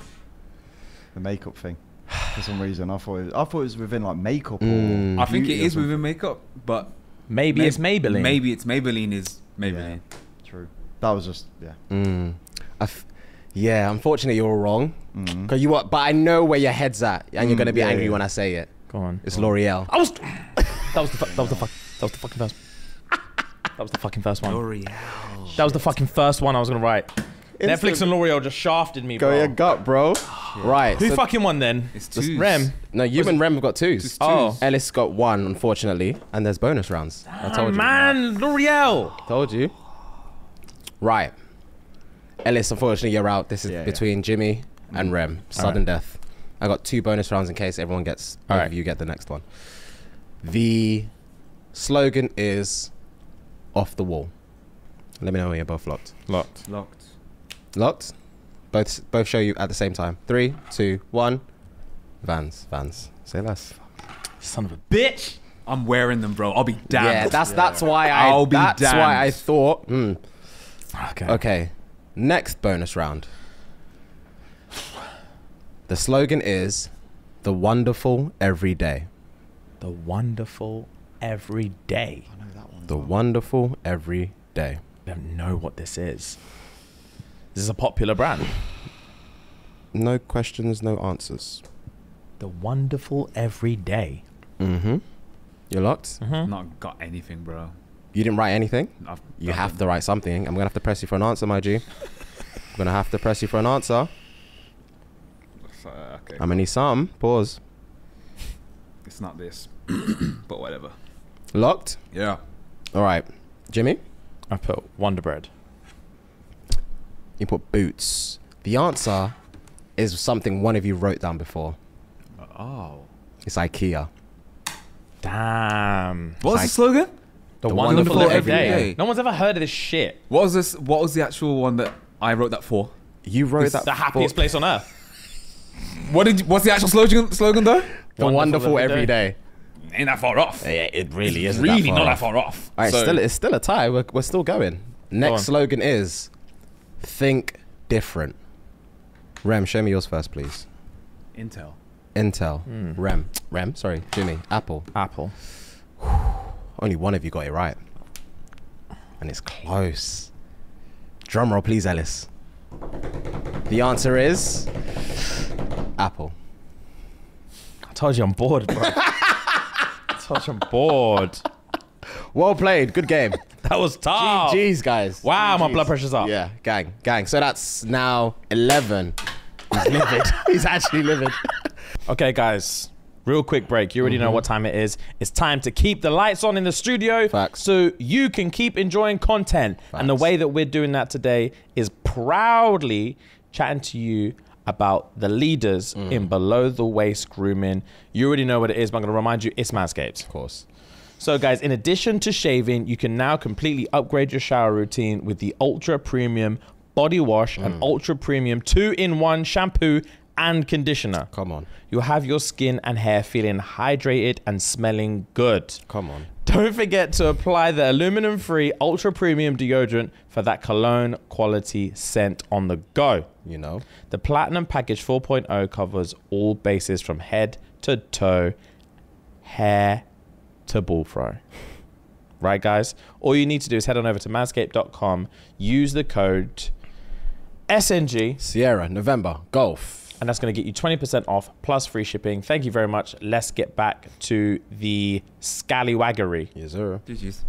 Speaker 4: The makeup thing. For some reason, I thought it was, I thought it was within like makeup
Speaker 1: Mm.
Speaker 4: or.
Speaker 3: I think it
Speaker 4: beauty or
Speaker 3: is within makeup, but
Speaker 2: Maybe
Speaker 3: May-
Speaker 2: it's Maybelline.
Speaker 3: Maybe it's Maybelline is Maybelline.
Speaker 4: True. That was just yeah.
Speaker 1: Mm. I f- yeah, unfortunately, you're all wrong.
Speaker 4: Mm.
Speaker 1: Cause you, are, but I know where your head's at, and you're
Speaker 4: Mm,
Speaker 1: gonna be
Speaker 4: yeah,
Speaker 1: angry
Speaker 4: yeah.
Speaker 1: when I say it.
Speaker 2: Go on.
Speaker 1: It's L'Oreal.
Speaker 2: I was. That was the. Fu- that was the. Fuck, that was the fucking first. That was the fucking first one.
Speaker 3: L'Oreal.
Speaker 2: That was the fucking first one I was gonna write. Netflix and L'Oreal just shafted me, bro.
Speaker 1: Go
Speaker 2: bro.
Speaker 1: your gut, bro. Right.
Speaker 2: Who
Speaker 1: so-
Speaker 2: fucking won then?
Speaker 3: It's
Speaker 1: Just
Speaker 3: two.
Speaker 2: Rem.
Speaker 1: no, you and Rem have got twos.
Speaker 3: Just
Speaker 2: Oh.
Speaker 1: Ellis got one, unfortunately, and there's bonus rounds. I told
Speaker 2: Oh,
Speaker 1: you.
Speaker 2: man, L'Oreal.
Speaker 1: Told you. Right. Ellis, unfortunately, you're out. This is
Speaker 4: Yeah, yeah.
Speaker 1: between Jimmy and Rem. Sudden
Speaker 2: Alright.
Speaker 1: death. I got two bonus rounds in case everyone gets. Both
Speaker 2: Alright.
Speaker 1: you get the next one. The slogan is off the wall. Let me know when you're both locked.
Speaker 2: Locked.
Speaker 3: Locked.
Speaker 1: Locked. Both both show you at the same time. Three, two, one. Vans, Vans. Say less.
Speaker 2: Son of a bitch.
Speaker 3: I'm wearing them, bro. I'll be damned.
Speaker 1: Yeah, that's that's why I.
Speaker 3: I'll be
Speaker 1: that's why I thought. hmm.
Speaker 2: Okay.
Speaker 1: Okay. Next bonus round. The slogan is the wonderful every day.
Speaker 2: The wonderful every day.
Speaker 4: I know that one.
Speaker 1: The wonderful every day.
Speaker 2: I don't know what this is. This is a popular brand.
Speaker 1: No questions, no answers.
Speaker 2: The wonderful every day.
Speaker 1: Mm-hmm. You're locked?
Speaker 2: Mm-hmm.
Speaker 3: Not got anything, bro.
Speaker 1: You didn't write anything?
Speaker 3: I've,
Speaker 1: You have to write something. I'm gonna have to press you for an answer, my G. I'm gonna have to press you for an answer.
Speaker 3: Uh, okay.
Speaker 1: I'm gonna need some. Pause.
Speaker 3: It's not this, but whatever.
Speaker 1: Locked?
Speaker 3: Yeah.
Speaker 1: Alright. Jimmy?
Speaker 2: I put Wonder Bread.
Speaker 1: You put boots. The answer is something one of you wrote down before.
Speaker 3: Oh.
Speaker 1: It's IKEA.
Speaker 2: Damn.
Speaker 1: What's
Speaker 3: the slogan?
Speaker 2: The,
Speaker 1: The
Speaker 2: wonderful,
Speaker 1: wonderful
Speaker 2: every
Speaker 3: every
Speaker 2: day.
Speaker 3: day.
Speaker 2: No one's ever heard of this shit.
Speaker 3: What was this? What was the actual one that I wrote that for?
Speaker 1: You wrote
Speaker 2: It's
Speaker 1: that
Speaker 2: the happiest
Speaker 1: for-
Speaker 2: place on earth.
Speaker 3: What did? What's the actual slogan? Slogan though?
Speaker 1: The
Speaker 2: Wonderful
Speaker 1: wonderful
Speaker 2: every
Speaker 1: every day.
Speaker 3: Ain't that far off.
Speaker 1: Yeah, it really
Speaker 3: It's
Speaker 1: is.
Speaker 3: really not that far off.
Speaker 1: All right,
Speaker 3: So-
Speaker 1: still, it's still a tie. We're, we're still going. Next
Speaker 2: on.
Speaker 1: slogan is think different. Rem, show me yours first, please.
Speaker 3: Intel.
Speaker 1: Intel.
Speaker 2: Hmm.
Speaker 1: Rem. Rem, sorry. Jimmy. Apple.
Speaker 2: Apple.
Speaker 1: Only one of you got it right. And it's close. Drum roll, please, Ellis. The answer is Apple.
Speaker 2: I told you I'm bored, bro. I told you I'm bored.
Speaker 1: Well played. Good game.
Speaker 2: That was tough.
Speaker 1: GG's, guys.
Speaker 2: Wow, my blood pressure's up.
Speaker 1: Yeah, gang, gang. So that's now 11. He's livid. He's actually livid.
Speaker 2: Okay, guys. Real quick break. You already know mm-hmm. what time it is. It's time to keep the lights on in the studio
Speaker 1: Facts.
Speaker 2: so you can keep enjoying content. And the way that we're doing that today is proudly chatting to you about the leaders mm. in below the waist grooming. You already know what it is, but I'm going to remind you it's Manscaped.
Speaker 1: Of course.
Speaker 2: So, guys, in addition to shaving, you can now completely upgrade your shower routine with the ultra premium body wash and mm. ultra premium two in one shampoo and conditioner.
Speaker 1: Come on.
Speaker 2: You'll have your skin and hair feeling hydrated and smelling good.
Speaker 1: Come on.
Speaker 2: Don't forget to apply the aluminum free ultra premium deodorant for that cologne quality scent on the go.
Speaker 1: You know.
Speaker 2: The Platinum Package 4.0 covers all bases from head to toe, hair to ball throw. Right, guys? All you need to do is head on over to manscaped.com, use the code SNG,
Speaker 1: Sierra, November, Golf.
Speaker 2: And that's going to get you 20% off plus free shipping. Thank you very much. Let's get back to the scallywaggery.
Speaker 1: Yes, sir.
Speaker 3: GG's.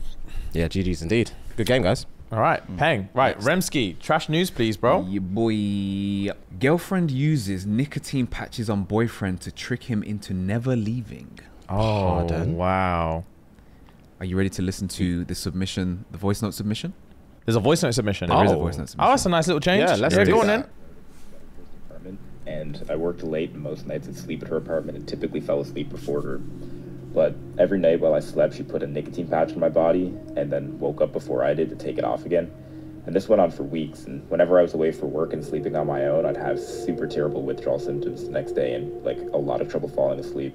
Speaker 1: Yeah, GG's indeed. Good game, guys.
Speaker 2: All right, Peng. Right, Remski, trash news, please, bro.
Speaker 3: Your boy. Girlfriend uses nicotine patches on boyfriend to trick him into never leaving.
Speaker 2: Oh,
Speaker 1: Pardon?
Speaker 2: wow.
Speaker 3: Are you ready to listen to the submission, the voice note submission?
Speaker 2: There's a voice note submission.
Speaker 3: There
Speaker 2: oh.
Speaker 3: is a oh. voice note
Speaker 2: Oh, that's a nice little change.
Speaker 1: Yeah, let's
Speaker 2: yeah,
Speaker 1: do
Speaker 2: go on
Speaker 1: that.
Speaker 2: then.
Speaker 5: And I worked late most nights and sleep at her apartment and typically fell asleep before her. But every night while I slept, she put a nicotine patch on my body and then woke up before I did to take it off again. And this went on for weeks, and whenever I was away for work and sleeping on my own, I'd have super terrible withdrawal symptoms the next day and like a lot of trouble falling asleep.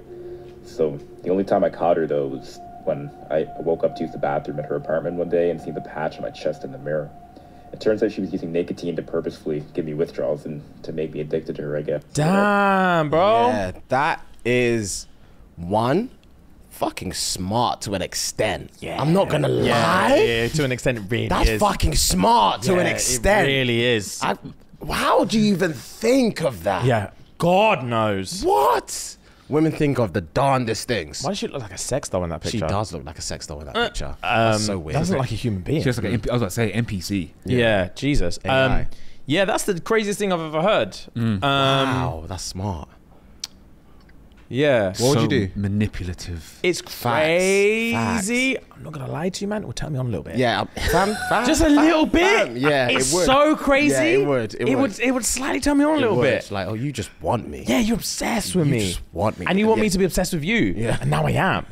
Speaker 5: So the only time I caught her though was when I woke up to use the bathroom at her apartment one day and seen the patch on my chest in the mirror. It turns out she was using nicotine to purposefully give me withdrawals and to make me addicted to her, I guess.
Speaker 2: Damn, bro.
Speaker 1: Yeah, that is one fucking smart to an extent. Yeah. I'm not gonna
Speaker 2: Yeah,
Speaker 1: lie.
Speaker 2: yeah, to an extent, it really
Speaker 1: That's
Speaker 2: is.
Speaker 1: fucking smart to an extent.
Speaker 2: It really is.
Speaker 1: I, how do you even think of that?
Speaker 2: yeah, God knows.
Speaker 1: What? Women think of the darndest things.
Speaker 2: Why does she look like a sex doll in that picture?
Speaker 1: She does look like a sex doll in that picture.
Speaker 2: Um,
Speaker 1: That's so weird.
Speaker 2: Doesn't look like a human being.
Speaker 3: She looks like an MP, I was about to say NPC.
Speaker 2: yeah. Jesus.
Speaker 1: AI.
Speaker 2: Um, yeah, that's the craziest thing I've ever heard. Um,
Speaker 1: wow, that's smart.
Speaker 2: Yeah.
Speaker 1: What would you do?
Speaker 3: Manipulative.
Speaker 2: It's crazy. I'm not gonna lie to you, man. It will turn me on a little bit.
Speaker 1: Yeah, fam, fam,
Speaker 2: Just a
Speaker 1: fam,
Speaker 2: little bit.
Speaker 1: fam. Yeah,
Speaker 2: it's
Speaker 1: it would.
Speaker 2: so crazy.
Speaker 1: Yeah, it would. It,
Speaker 2: It
Speaker 1: would.
Speaker 2: would. It would slightly turn me on a little
Speaker 1: would.
Speaker 2: bit.
Speaker 1: Like, oh, you just want me.
Speaker 2: Yeah, you're obsessed with
Speaker 1: You
Speaker 2: me.
Speaker 1: just want me.
Speaker 2: And you want me to be obsessed with you.
Speaker 1: Yeah.
Speaker 2: And now I am.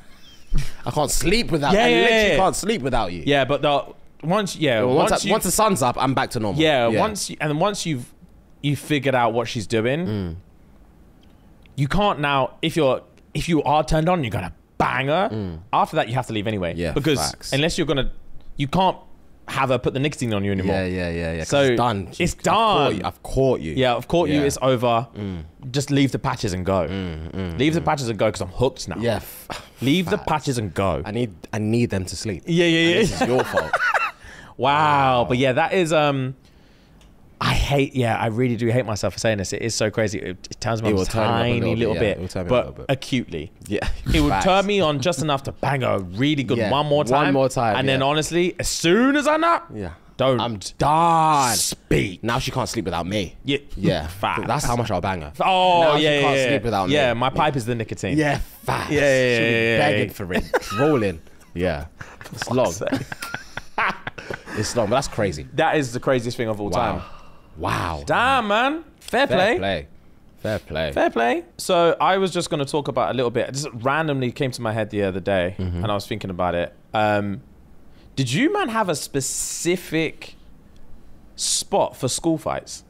Speaker 1: I can't sleep without.
Speaker 2: Yeah,
Speaker 1: I
Speaker 2: yeah,
Speaker 1: literally
Speaker 2: yeah.
Speaker 1: can't sleep without you.
Speaker 2: Yeah, but the once yeah,
Speaker 1: Well, once,
Speaker 2: once,
Speaker 1: I-
Speaker 2: you,
Speaker 1: once the sun's up, I'm back to normal.
Speaker 2: yeah, once you, and then once you've you figured out what she's doing,
Speaker 1: Mm.
Speaker 2: You can't now if you're if you are turned on, you're gonna bang her. After that, you have to leave anyway.
Speaker 1: Mm. Yeah,
Speaker 2: because
Speaker 1: facts.
Speaker 2: unless you're gonna, you can't have her put the nicotine on you anymore.
Speaker 1: Yeah, yeah, yeah, yeah.
Speaker 2: So,
Speaker 1: it's done.
Speaker 2: it's
Speaker 1: I've caught
Speaker 2: done.
Speaker 1: you. I've caught you.
Speaker 2: Yeah, I've caught you.
Speaker 1: Yeah. Mm.
Speaker 2: It's over. Just leave the patches and go. leave the patches and go because I'm hooked now.
Speaker 1: Yeah.
Speaker 2: Leave the patches and go.
Speaker 1: I need. I need them to sleep.
Speaker 2: yeah, yeah, yeah.
Speaker 1: This is your fault.
Speaker 2: Wow. But yeah, that is um hate yeah, I really do hate myself for saying this. It is so crazy. It, it turns me on a
Speaker 1: turn me up a
Speaker 2: tiny
Speaker 1: little
Speaker 2: little,
Speaker 1: bit, yeah,
Speaker 2: bit,
Speaker 1: it will turn me up a
Speaker 2: but
Speaker 1: little bit.
Speaker 2: acutely.
Speaker 1: Yeah.
Speaker 2: It would turn me on just enough to bang a really good
Speaker 1: Yeah,
Speaker 2: one more time.
Speaker 1: one more time,
Speaker 2: And then honestly, as soon as I nut,
Speaker 1: Yeah.
Speaker 2: don't
Speaker 1: I'm done.
Speaker 2: speak.
Speaker 1: Now she can't sleep without me.
Speaker 2: Yeah.
Speaker 1: Yeah.
Speaker 2: Facts.
Speaker 1: That's how much I'll bang her.
Speaker 2: Oh
Speaker 1: Now she
Speaker 2: yeah,
Speaker 1: can't
Speaker 2: yeah,
Speaker 1: sleep
Speaker 2: yeah.
Speaker 1: without me.
Speaker 2: Yeah, my pipe is the nicotine.
Speaker 1: Yeah. Fast.
Speaker 2: Yeah, yeah,
Speaker 1: She'll be
Speaker 2: yeah, yeah,
Speaker 1: begging
Speaker 2: yeah.
Speaker 1: for it. Rolling. Yeah. It's long. it's long, but that's crazy.
Speaker 2: That is the craziest thing of all time.
Speaker 1: Wow.
Speaker 2: Damn, man. Fair,
Speaker 1: Fair
Speaker 2: play.
Speaker 1: play. Fair play.
Speaker 2: Fair play. So I was just going to talk about a little bit. Just randomly came to my head the other day,
Speaker 1: Mm-hmm.
Speaker 2: and I was thinking about it. Um, did you man have a specific spot for school fights?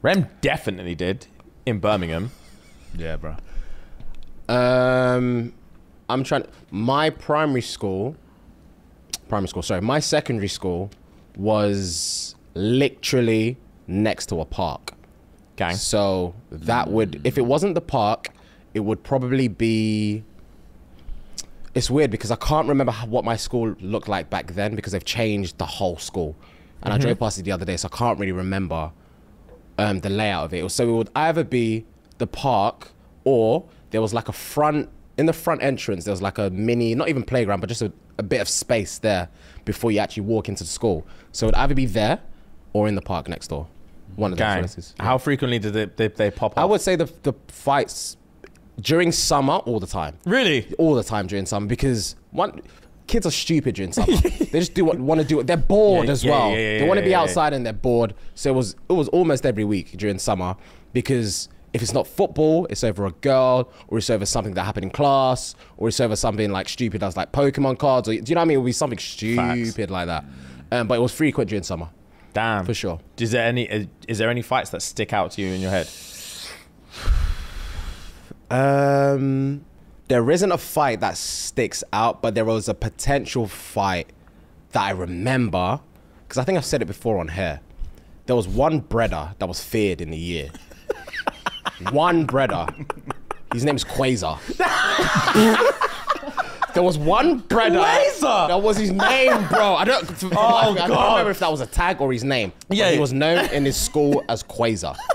Speaker 2: Rem definitely did in Birmingham.
Speaker 3: Yeah, bro.
Speaker 1: Um, I'm trying. My primary school, primary school. Sorry, my secondary school was literally next to a park.
Speaker 2: Gang.
Speaker 1: So that would, if it wasn't the park, it would probably be. It's weird because I can't remember how, what my school looked like back then because they've changed the whole school, and I drove past it the other day, so I can't really remember um, the layout of it. So it would either be the park or there was like a front in the front entrance. There was like a mini, not even playground, but just a, a bit of space there before you actually walk into the school. So it would either be there or in the park next door. one of the
Speaker 2: Gang.
Speaker 1: influences.
Speaker 2: How frequently did they, they, they pop up?
Speaker 1: I would say the the fights during summer all the time.
Speaker 2: Really?
Speaker 1: all the time during summer because one kids are stupid during summer. they just do what want to do. it. They're bored
Speaker 2: Yeah,
Speaker 1: as
Speaker 2: yeah,
Speaker 1: well.
Speaker 2: yeah, yeah,
Speaker 1: they want to
Speaker 2: yeah,
Speaker 1: be
Speaker 2: yeah.
Speaker 1: outside and they're bored. So it was it was almost every week during summer because if it's not football, it's over a girl, or it's over something that happened in class, or it's over something like stupid as like Pokemon cards, or do you know what I mean? It would be something stupid like that. Um, but it was frequent during summer.
Speaker 2: Damn.
Speaker 1: For sure.
Speaker 2: Is there any is there any fights that stick out to you in your head?
Speaker 1: Um, there isn't a fight that sticks out, but there was a potential fight that I remember because I think I've said it before on here. There was one breader that was feared in the year. One breader. His name's Quasar. there was one breader.
Speaker 2: Quasar?
Speaker 1: That was his name, bro. I don't. Oh, I don't remember if that was a tag or his name. but
Speaker 2: Yeah,
Speaker 1: he was known in his school as Quasar.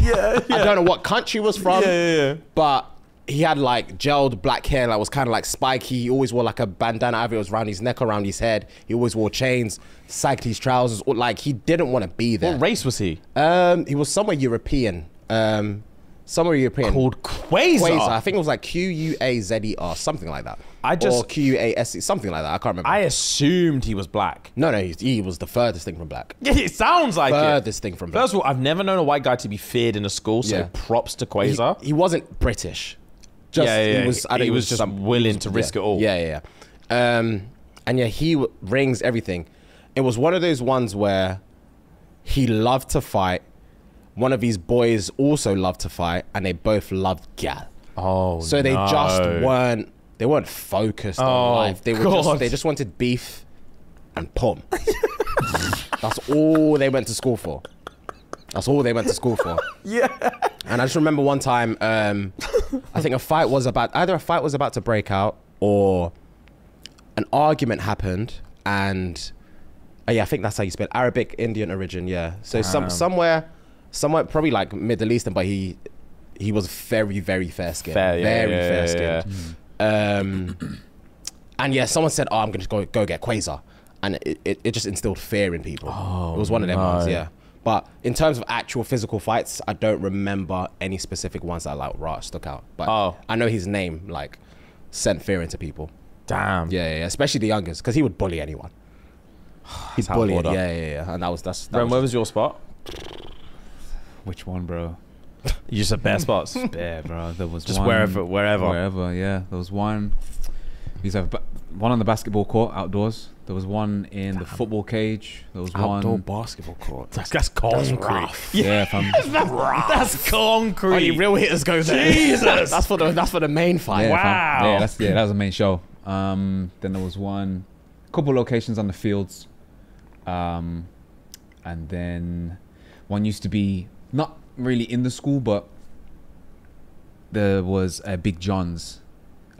Speaker 2: Yeah,
Speaker 1: I don't know what country he was from.
Speaker 2: Yeah, yeah, yeah.
Speaker 1: But he had like gelled black hair that was kind of like spiky. He always wore like a bandana. Either it was around his neck, or around his head. He always wore chains, sagged his trousers. Or, like he didn't want to be there.
Speaker 2: What race was he?
Speaker 1: Um, he was somewhere European. Um, somewhere European.
Speaker 2: Called Quasar.
Speaker 1: Quasar. I think it was like Q U A Z E R, something like that.
Speaker 2: I just-
Speaker 1: or Q U A S E, something like that. I can't remember.
Speaker 2: I assumed he was black.
Speaker 1: no, no, he, he was the furthest thing from black.
Speaker 2: Yeah, it sounds like it.
Speaker 1: Furthest thing from black.
Speaker 2: First of all, I've never known a white guy to be feared in a school, so
Speaker 1: Yeah.
Speaker 2: props to
Speaker 1: he,
Speaker 2: Quasar.
Speaker 1: he wasn't British. Just,
Speaker 2: Yeah, yeah, yeah.
Speaker 1: He was, I
Speaker 2: He
Speaker 1: think it
Speaker 2: was just
Speaker 1: some-
Speaker 2: willing to risk it all.
Speaker 1: Yeah, yeah, yeah. Um, and yeah, he w- rings everything. It was one of those ones where he loved to fight. One of his boys also loved to fight, and they both loved gal.
Speaker 2: oh,
Speaker 1: So they just weren't. They weren't focused
Speaker 2: Oh,
Speaker 1: on life. They were
Speaker 2: God.
Speaker 1: just. They just wanted beef and pum. That's all they went to school for. That's all they went to school for.
Speaker 2: Yeah.
Speaker 1: And I just remember one time, um, I think a fight was about either a fight was about to break out or an argument happened, and uh, yeah, I think that's how you spell Arabic Indian origin. Yeah, so some somewhere, somewhere probably like Middle Eastern, but he he was very very fair skinned,
Speaker 2: Fair, yeah,
Speaker 1: very
Speaker 2: yeah,
Speaker 1: fair
Speaker 2: yeah,
Speaker 1: skinned. Um, and yeah, someone said, "Oh, I'm gonna go go get Quasar," and it, it, it just instilled fear in people.
Speaker 2: Oh,
Speaker 1: it was one of them ones, yeah. But in terms of actual physical fights, I don't remember any specific ones that like right stuck out. But
Speaker 2: Oh.
Speaker 1: I know his name like sent fear into people.
Speaker 2: Damn.
Speaker 1: Yeah, yeah, yeah. especially the youngest, because he would bully anyone. He'd
Speaker 2: how
Speaker 1: bully, yeah, yeah, yeah, and that was that's. That
Speaker 2: Ren,
Speaker 1: was
Speaker 2: where was your spot?
Speaker 3: Which one, bro?
Speaker 2: You just said bare spots.
Speaker 3: Yeah, bro. There was
Speaker 2: Just
Speaker 3: one,
Speaker 2: wherever- wherever.
Speaker 3: wherever. Yeah, there was one. We used have one on the basketball court outdoors. There was one in the football cage. There was one
Speaker 1: outdoor
Speaker 3: one.
Speaker 1: basketball court.
Speaker 2: That's, that's concrete.
Speaker 1: rough.
Speaker 3: Yeah, fam.
Speaker 2: That's concrete.
Speaker 1: Only real hitters go there.
Speaker 2: Jesus.
Speaker 1: that's for the that's for the main fight.
Speaker 3: Yeah,
Speaker 2: Wow.
Speaker 3: fam. Yeah, that's yeah, that was the main show. Um, then there was one, couple locations on the fields, um, and then one used to be not really in the school, but there was a Big John's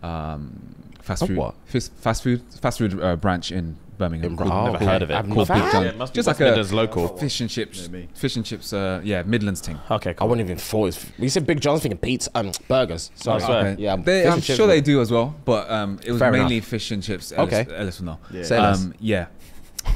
Speaker 3: um, fast
Speaker 1: A
Speaker 3: food,
Speaker 1: what?
Speaker 3: fast, fast food, fast food uh, branch in Birmingham.
Speaker 1: In
Speaker 3: called-
Speaker 1: Bra-
Speaker 2: Never
Speaker 1: okay.
Speaker 2: heard of it.
Speaker 1: I've
Speaker 3: called Big John.
Speaker 2: Yeah, it
Speaker 3: Just like
Speaker 2: West
Speaker 3: a
Speaker 2: local.
Speaker 3: fish and chips,
Speaker 4: Near me.
Speaker 3: fish and chips. Uh, yeah, Midlands thing.
Speaker 2: Okay,
Speaker 1: I
Speaker 2: cool.
Speaker 1: wouldn't even thought. It's, we said Big John's thinking pizza, um, burgers. Sorry.
Speaker 2: I swear.
Speaker 3: Okay.
Speaker 1: Yeah,
Speaker 3: They,
Speaker 1: fish
Speaker 3: I'm
Speaker 1: and chips
Speaker 3: sure they do as well, but um, it was
Speaker 1: Fair
Speaker 3: mainly
Speaker 1: enough.
Speaker 3: fish and chips. Ellis,
Speaker 1: Okay.
Speaker 3: Ellis will know.
Speaker 4: Yeah.
Speaker 1: Say less.
Speaker 3: Um, yeah,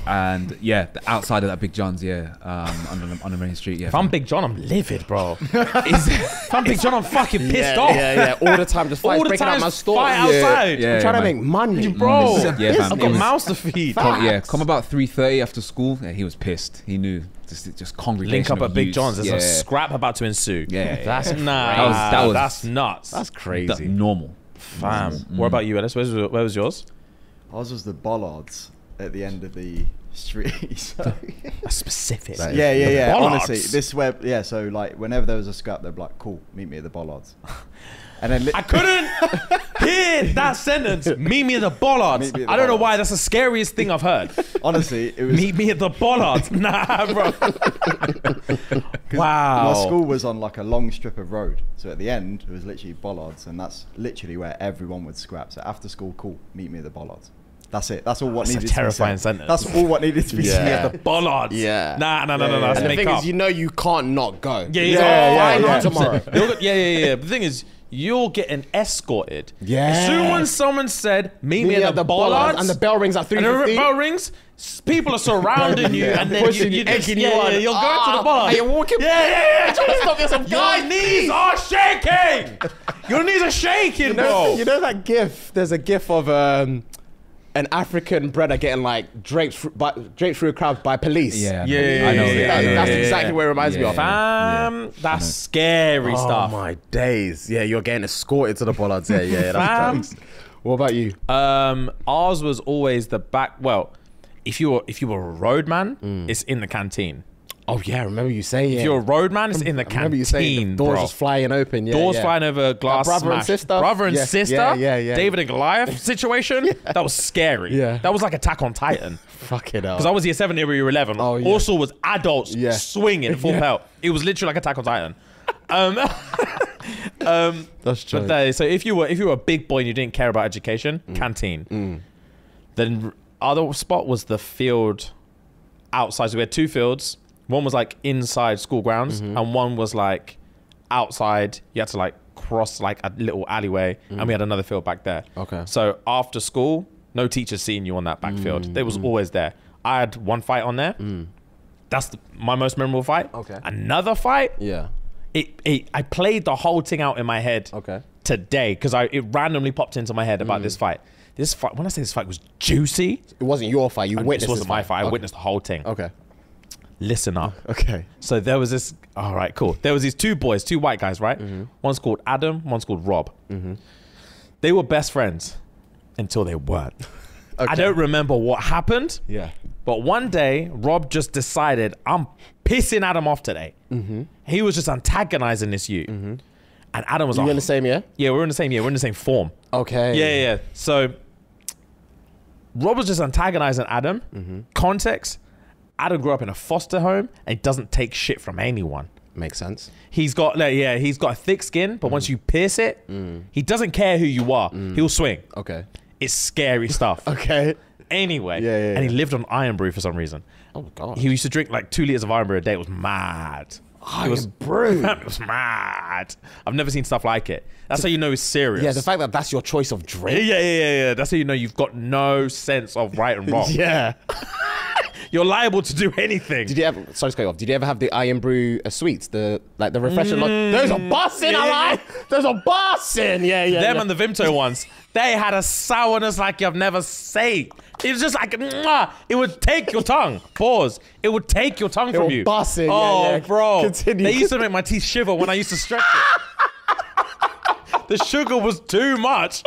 Speaker 3: and yeah, the outside of that Big John's, yeah, um, on the on the main street, yeah.
Speaker 2: If I'm Big John, I'm livid, bro. if I'm Big John, I'm fucking pissed
Speaker 1: yeah,
Speaker 2: off.
Speaker 1: Yeah, yeah, all the time. Just fights
Speaker 2: All the
Speaker 1: breaking out my store.
Speaker 2: fight
Speaker 1: Yeah.
Speaker 2: outside.
Speaker 3: Yeah,
Speaker 1: I'm trying to make money, mm,
Speaker 2: Bro,
Speaker 3: mm,
Speaker 1: Yeah,
Speaker 3: fam,
Speaker 2: I've got
Speaker 3: was-
Speaker 2: mouths to feed.
Speaker 3: Come, yeah, come about three thirty after school. Yeah, he was pissed. He knew just just congregation.
Speaker 2: Link up at Big
Speaker 3: youths.
Speaker 2: John's. There's
Speaker 3: yeah.
Speaker 2: a scrap about to ensue.
Speaker 3: Yeah, yeah, yeah.
Speaker 2: that's nah.
Speaker 3: That was- that was-
Speaker 2: that's nuts.
Speaker 1: That's
Speaker 3: That-
Speaker 1: crazy.
Speaker 3: normal.
Speaker 2: fam. What mm. about you, Ellis? Where's, where was yours?
Speaker 4: Ours was the bollards at the end of the street. so-
Speaker 2: That's specific.
Speaker 1: That is-
Speaker 4: yeah, yeah, yeah.
Speaker 2: bollards.
Speaker 4: Honestly, this where yeah. So like, whenever there was a scrap, they'd be like, "Cool, meet me at the bollards." And then li-
Speaker 2: I couldn't hear that sentence. Meet me at the bollards.
Speaker 4: At the
Speaker 2: I don't know why. That's the scariest thing I've heard.
Speaker 4: honestly, it was
Speaker 2: Meet me at the bollards. Nah, bro. wow.
Speaker 4: My school was on like a long strip of road, so at the end it was literally bollards, and that's literally where everyone would scrap. So after school, cool, meet me at the bollards. That's it. That's all what
Speaker 2: That's a
Speaker 4: needed. to be said.
Speaker 2: sentence.
Speaker 4: That's all what needed to be
Speaker 1: Yeah.
Speaker 4: said.
Speaker 2: The bollards.
Speaker 1: Yeah.
Speaker 2: Nah, nah, nah,
Speaker 4: Yeah,
Speaker 2: nah, nah.
Speaker 4: yeah,
Speaker 1: and the thing
Speaker 2: up.
Speaker 1: is, you know, you can't not go.
Speaker 2: Yeah,
Speaker 1: You
Speaker 2: yeah,
Speaker 1: know,
Speaker 2: yeah,
Speaker 1: why
Speaker 2: yeah,
Speaker 1: not
Speaker 2: yeah.
Speaker 1: tomorrow?
Speaker 2: Yeah, yeah, yeah. But the thing is, you're getting escorted.
Speaker 1: Yeah.
Speaker 2: As soon as someone said, meet me, at, the, bollards,
Speaker 1: and the bell rings at three
Speaker 2: and the bell rings, people are surrounding you, and then
Speaker 1: Pushing
Speaker 2: you,
Speaker 1: you,
Speaker 2: you just,
Speaker 1: egging
Speaker 2: yeah,
Speaker 1: you
Speaker 2: yeah,
Speaker 1: on.
Speaker 2: you're going to the
Speaker 1: Ah,
Speaker 2: bar.
Speaker 1: and you're walking-
Speaker 2: Yeah, yeah, yeah.
Speaker 1: Trying to stop yourself.
Speaker 2: Your
Speaker 1: Guys,
Speaker 2: knees are shaking. Your knees are shaking,
Speaker 1: You know,
Speaker 2: bro.
Speaker 1: you know that gif? There's a gif of um, an African brother getting like draped, through, by, draped through a crowd by police.
Speaker 3: Yeah,
Speaker 2: Yeah, yeah,
Speaker 3: I know.
Speaker 2: yeah,
Speaker 3: yeah,
Speaker 1: That-
Speaker 3: I know,
Speaker 1: that's
Speaker 3: yeah,
Speaker 1: exactly
Speaker 3: yeah.
Speaker 1: where it reminds me
Speaker 3: Yeah,
Speaker 1: of.
Speaker 3: yeah.
Speaker 2: Fam, that's scary
Speaker 1: Oh
Speaker 2: stuff.
Speaker 1: Oh my days. Yeah, you're getting escorted to the bollards. Yeah, yeah, yeah.
Speaker 2: Fam.
Speaker 1: That's. What about you?
Speaker 2: Um, ours was always the back. Well, if you were if you were a roadman, it's in the canteen.
Speaker 1: Oh yeah, I remember you saying.
Speaker 2: If you're a roadman, it's in the
Speaker 1: I remember you saying
Speaker 2: canteen,
Speaker 1: the doors
Speaker 2: bro.
Speaker 1: just flying open. Yeah,
Speaker 2: Doors
Speaker 1: yeah.
Speaker 2: flying over glass.
Speaker 1: brother and sister?
Speaker 2: Brother and
Speaker 1: Yeah,
Speaker 2: sister.
Speaker 1: yeah, yeah, yeah.
Speaker 2: David and Goliath situation. That was scary.
Speaker 1: Yeah.
Speaker 2: That was like Attack on Titan.
Speaker 1: Fuck it up.
Speaker 2: Because I was year seven, they were year eleven.
Speaker 1: Oh, yeah.
Speaker 2: Also was adults
Speaker 1: Yeah.
Speaker 2: swinging full pelt. It was literally like Attack on Titan. Um, um,
Speaker 1: That's true.
Speaker 2: but that- so if you were if you were a big boy and you didn't care about education,
Speaker 1: Mm.
Speaker 2: canteen. Then other spot was the field outside. So we had two fields. One was like inside school grounds,
Speaker 1: Mm-hmm.
Speaker 2: and one was like outside. You had to like cross like a little alleyway, and we had another field back there.
Speaker 1: Mm. Okay.
Speaker 2: So after school, no teacher seeing you on that backfield. They was
Speaker 1: Mm.
Speaker 2: always there. I had one fight on there. That's the, my most memorable fight.
Speaker 1: Okay.
Speaker 2: Another fight.
Speaker 1: yeah.
Speaker 2: It, it I played the whole thing out in my head
Speaker 1: Okay.
Speaker 2: today because I it randomly popped into my head about
Speaker 1: Mm.
Speaker 2: this fight. This fight, when I say this fight was juicy,
Speaker 1: It wasn't your fight. You witnessed
Speaker 2: this wasn't my fight. I
Speaker 1: Okay.
Speaker 2: witnessed the whole thing.
Speaker 1: Okay.
Speaker 2: Listen up.
Speaker 1: Okay.
Speaker 2: So there was this. All right, cool. There was these two boys, two white guys, right?
Speaker 1: Mm-hmm.
Speaker 2: One's called Adam. One's called Rob. They were best friends until they weren't. I don't remember what happened,
Speaker 1: Yeah.
Speaker 2: but one day Rob just decided I'm pissing Adam off today.
Speaker 1: Mm-hmm.
Speaker 2: He was just antagonizing this you, and Adam was
Speaker 1: You
Speaker 2: like,
Speaker 1: in the same year?
Speaker 2: "Yeah, we're in the same year. We're in the same form."
Speaker 1: Okay.
Speaker 2: Yeah, yeah. So Rob was just antagonizing Adam.
Speaker 1: Mm-hmm.
Speaker 2: Adam grew up in a foster home and he doesn't take shit from anyone.
Speaker 1: Makes sense.
Speaker 2: He's got like yeah, he's got a thick skin, but
Speaker 1: Mm.
Speaker 2: once you pierce it, he doesn't care who you are. He'll swing.
Speaker 1: Okay.
Speaker 2: It's scary stuff.
Speaker 1: Okay.
Speaker 2: Anyway,
Speaker 1: Yeah, yeah,
Speaker 2: and he
Speaker 1: yeah.
Speaker 2: lived on Irn-Bru for some reason.
Speaker 1: Oh god.
Speaker 2: He used to drink like two liters of Irn-Bru a day. It was mad. it was
Speaker 1: brew.
Speaker 2: it was mad. I've never seen stuff like it. That's how you know it's serious.
Speaker 1: Yeah, the fact that that's your choice of
Speaker 2: Yeah,
Speaker 1: drink.
Speaker 2: yeah, yeah, yeah, yeah. That's how you know you've got no sense of right and wrong.
Speaker 1: Yeah.
Speaker 2: You're liable to do anything.
Speaker 1: Did you ever? Sorry to cut you off. Did you ever have the Irn-Bru uh, sweets? The like the refreshing. Lo- There's a bus in,
Speaker 2: Mm. Yeah, yeah,
Speaker 1: alright. There's a bus in. Yeah, yeah.
Speaker 2: Them
Speaker 1: yeah.
Speaker 2: and the Vimto ones, they had a sourness like you've never seen. It was just like, mwah, it would take your tongue. Pause. It would take your tongue from
Speaker 1: were
Speaker 2: you.
Speaker 1: busting, yeah,
Speaker 2: Oh,
Speaker 1: yeah.
Speaker 2: bro.
Speaker 1: Continue.
Speaker 2: They used to make my teeth shiver when I used to stretch it. the sugar was too much.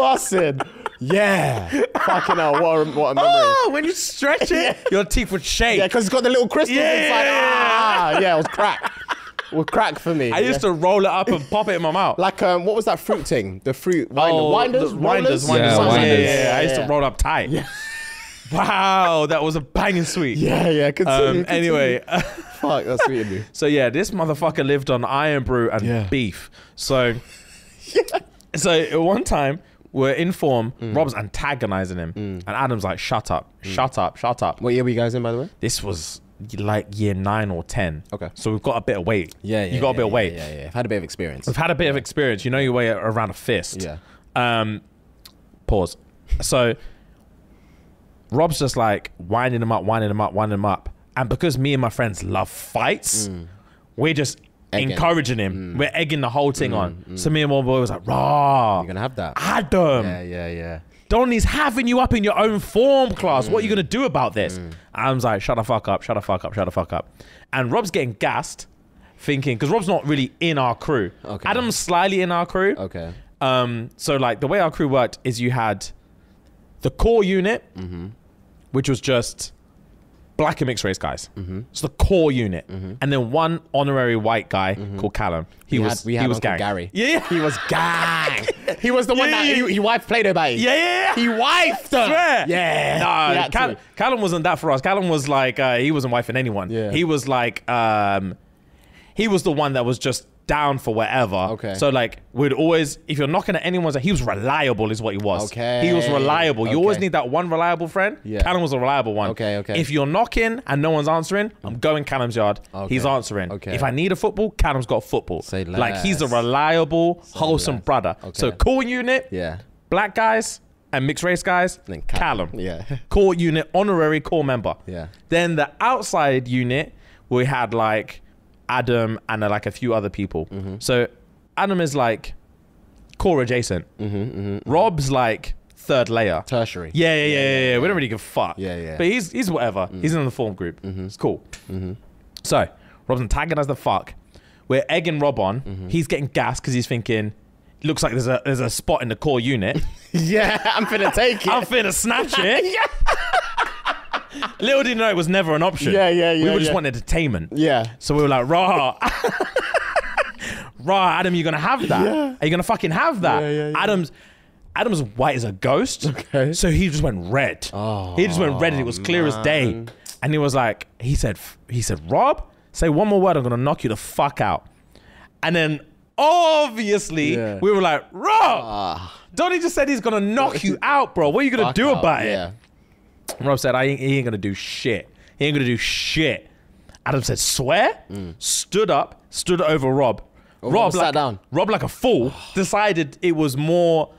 Speaker 1: Busing. Yeah. Fucking hell. What a, what a memory.
Speaker 2: Oh, when you stretch it, your teeth would shake.
Speaker 1: Yeah, because it's got the little crystals
Speaker 2: Yeah.
Speaker 1: inside. Ah, yeah, it was crack. It was crack for me.
Speaker 2: I used to roll it up and pop it in my mouth.
Speaker 1: like um, what was that fruit thing? The fruit winder,
Speaker 2: Oh,
Speaker 1: winders,
Speaker 2: the winders,
Speaker 1: rollers?
Speaker 2: winders.
Speaker 3: Yeah,
Speaker 2: Yeah, yeah,
Speaker 3: winders.
Speaker 2: yeah, yeah. I used to roll up tight. Wow, that was a banging sweet.
Speaker 1: Yeah, yeah. Continue,
Speaker 2: Um,
Speaker 1: continue.
Speaker 2: anyway,
Speaker 1: fuck, that's sweet of you.
Speaker 2: so yeah, this motherfucker lived on Irn-Bru and
Speaker 1: Yeah.
Speaker 2: beef. So, so at one time we're in form.
Speaker 1: Mm.
Speaker 2: Rob's antagonizing him, and Adam's like, "Shut up, shut up, shut up."
Speaker 1: What year were you guys in, by the way?
Speaker 2: This was like year nine or ten.
Speaker 1: Okay.
Speaker 2: so we've got a bit of weight.
Speaker 1: Yeah, yeah.
Speaker 2: you got
Speaker 1: yeah,
Speaker 2: a bit of weight.
Speaker 1: Yeah, yeah. I've had a bit of experience.
Speaker 2: We've had a bit of experience. You know your way around a fist.
Speaker 1: Yeah.
Speaker 2: Um, pause. So Rob's just like winding him up, winding him up, winding him up, and because me and my friends love fights, we're just
Speaker 1: Mm. Egging. Mm.
Speaker 2: encouraging him. We're egging the whole thing on. So me and my boy was like, "Raw,
Speaker 1: You're gonna have that.
Speaker 2: Adam,
Speaker 1: Yeah, yeah, yeah.
Speaker 2: Donny's having you up in your own form class. What are you
Speaker 1: Mm.
Speaker 2: gonna do about this?" Adam's like, "Shut the fuck up, shut the fuck up, shut the fuck up," and Rob's getting gassed, thinking because Rob's not really in our crew.
Speaker 1: Okay.
Speaker 2: Adam's slightly in our crew.
Speaker 1: Okay.
Speaker 2: Um, so like the way our crew worked is you had the core unit,
Speaker 1: Mm-hmm.
Speaker 2: which was just black and mixed race guys.
Speaker 1: Mm-hmm.
Speaker 2: It's the core unit, and then one honorary white guy called Callum. He
Speaker 1: We
Speaker 2: was
Speaker 1: had, we had
Speaker 2: he was
Speaker 1: Uncle
Speaker 2: gang.
Speaker 1: Gary.
Speaker 2: Yeah,
Speaker 1: He was gang. he was the one
Speaker 2: Yeah,
Speaker 1: that he, he wifed Play-Doh baby.
Speaker 2: yeah, yeah.
Speaker 1: He wifed her.
Speaker 2: Swear.
Speaker 1: Yeah.
Speaker 2: No,
Speaker 1: had
Speaker 2: Cal-
Speaker 1: to.
Speaker 2: Callum wasn't that for us. Callum was like uh, he wasn't wifing anyone.
Speaker 1: Yeah.
Speaker 2: He was like um, he was the one that was just down for whatever.
Speaker 1: Okay.
Speaker 2: So like we'd always if you're knocking at anyone's he was reliable is what he was.
Speaker 1: Okay.
Speaker 2: He was reliable. You always need that one reliable friend.
Speaker 1: Yeah.
Speaker 2: Callum was a reliable one.
Speaker 1: Okay, okay.
Speaker 2: If you're knocking and no one's answering, I'm going Callum's yard.
Speaker 1: Okay.
Speaker 2: He's answering.
Speaker 1: Okay.
Speaker 2: If I need a football, Callum's got a football.
Speaker 1: Say less.
Speaker 2: like he's a reliable, wholesome
Speaker 1: less.
Speaker 2: brother.
Speaker 1: Okay.
Speaker 2: So cool unit,
Speaker 1: Yeah.
Speaker 2: black guys, and mixed race guys,
Speaker 1: Then
Speaker 2: Callum.
Speaker 1: Callum, yeah.
Speaker 2: Core unit, honorary core member.
Speaker 1: Yeah.
Speaker 2: Then the outside unit, we had like Adam and uh, like a few other people.
Speaker 1: Mm-hmm.
Speaker 2: So Adam is like core adjacent. Rob's like third layer.
Speaker 1: Mm-hmm, Tertiary.
Speaker 2: Yeah, yeah, yeah, yeah, yeah. We don't really give a fuck.
Speaker 1: Yeah, yeah. Mm.
Speaker 2: But he's he's whatever. He's in the form group. It's cool. So Rob's antagonized the fuck. We're egging Rob on.
Speaker 1: Mm-hmm.
Speaker 2: He's getting gas because he's thinking, looks like there's a there's a spot in the core unit.
Speaker 1: Yeah, I'm finna take it.
Speaker 2: I'm finna snatch it. Little did you know it was never an option.
Speaker 1: Yeah, yeah, yeah.
Speaker 2: We
Speaker 1: yeah,
Speaker 2: were just
Speaker 1: yeah.
Speaker 2: wanting entertainment.
Speaker 1: yeah.
Speaker 2: So we were like, rah. rah, Adam, you're gonna have that. Are you gonna fucking have that?
Speaker 1: Yeah, yeah, yeah.
Speaker 2: Adam's Adam's white as a ghost.
Speaker 1: Okay.
Speaker 2: So he just went red.
Speaker 1: Oh,
Speaker 2: he just went red and it was clear as day. And he was like, he said, he said, Rob, say one more word, I'm gonna knock you the fuck out. And then obviously
Speaker 1: Yeah.
Speaker 2: we were like, Rob,
Speaker 1: Ah,
Speaker 2: Donnie just said he's gonna knock you out, bro. What are you gonna do
Speaker 1: out,
Speaker 2: about it?
Speaker 1: Yeah.
Speaker 2: Rob said, I ain't, he ain't gonna do shit. He ain't gonna do shit. Adam said, swear? Mm. Stood up, stood over Rob.
Speaker 1: Oh, Rob sat
Speaker 2: like,
Speaker 1: down.
Speaker 2: Rob, like a fool, decided it was more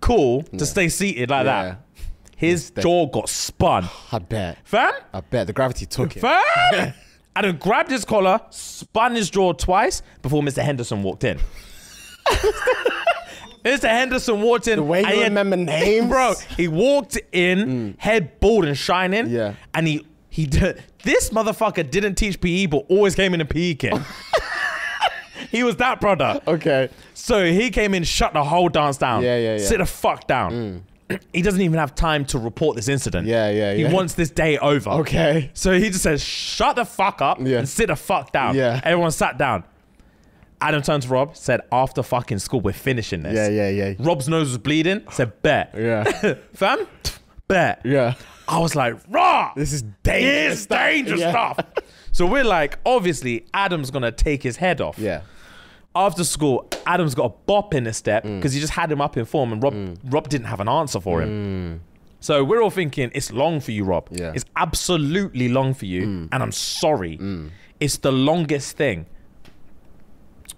Speaker 2: cool to stay seated like
Speaker 1: Yeah.
Speaker 2: that. His jaw got spun.
Speaker 1: I bet.
Speaker 2: Fam?
Speaker 1: I bet the gravity took it.
Speaker 2: Fam? Adam grabbed his collar, spun his jaw twice before Mr. Henderson walked in. Mr. Henderson walked in.
Speaker 1: The way you
Speaker 2: he had-
Speaker 1: remember names,
Speaker 2: bro. He walked in, mm. head bald and shining.
Speaker 1: Yeah.
Speaker 2: And he he did. This motherfucker didn't teach PE, but always came in a PE kit. he was that brother.
Speaker 1: Okay.
Speaker 2: So he came in, shut the whole dance down.
Speaker 1: Yeah, yeah, yeah.
Speaker 2: Sit the fuck down. Mm. He doesn't even have time to report this incident.
Speaker 1: Yeah, yeah, yeah.
Speaker 2: He wants this day over.
Speaker 1: Okay.
Speaker 2: So he just says, shut the fuck up
Speaker 1: Yeah.
Speaker 2: and sit the fuck down.
Speaker 1: Yeah.
Speaker 2: Everyone sat down. Adam turned to Rob, said, after fucking school, we're finishing this.
Speaker 1: Yeah, yeah, yeah.
Speaker 2: Rob's nose was bleeding, said, bet.
Speaker 1: Yeah.
Speaker 2: Fam? Bet.
Speaker 1: Yeah.
Speaker 2: I was like, raw.
Speaker 1: This is dangerous
Speaker 2: It's dangerous
Speaker 1: Yeah.
Speaker 2: stuff. So we're like, obviously, Adam's gonna take his head off.
Speaker 1: Yeah.
Speaker 2: After school, Adam's got a bop in his step
Speaker 1: Mm.
Speaker 2: because he just had him up in form, and Rob mm. Rob didn't have an answer for him. Mm. So we're all thinking it's long for you, Rob.
Speaker 1: Yeah.
Speaker 2: It's absolutely long for you, mm. and I'm sorry. It's the longest thing.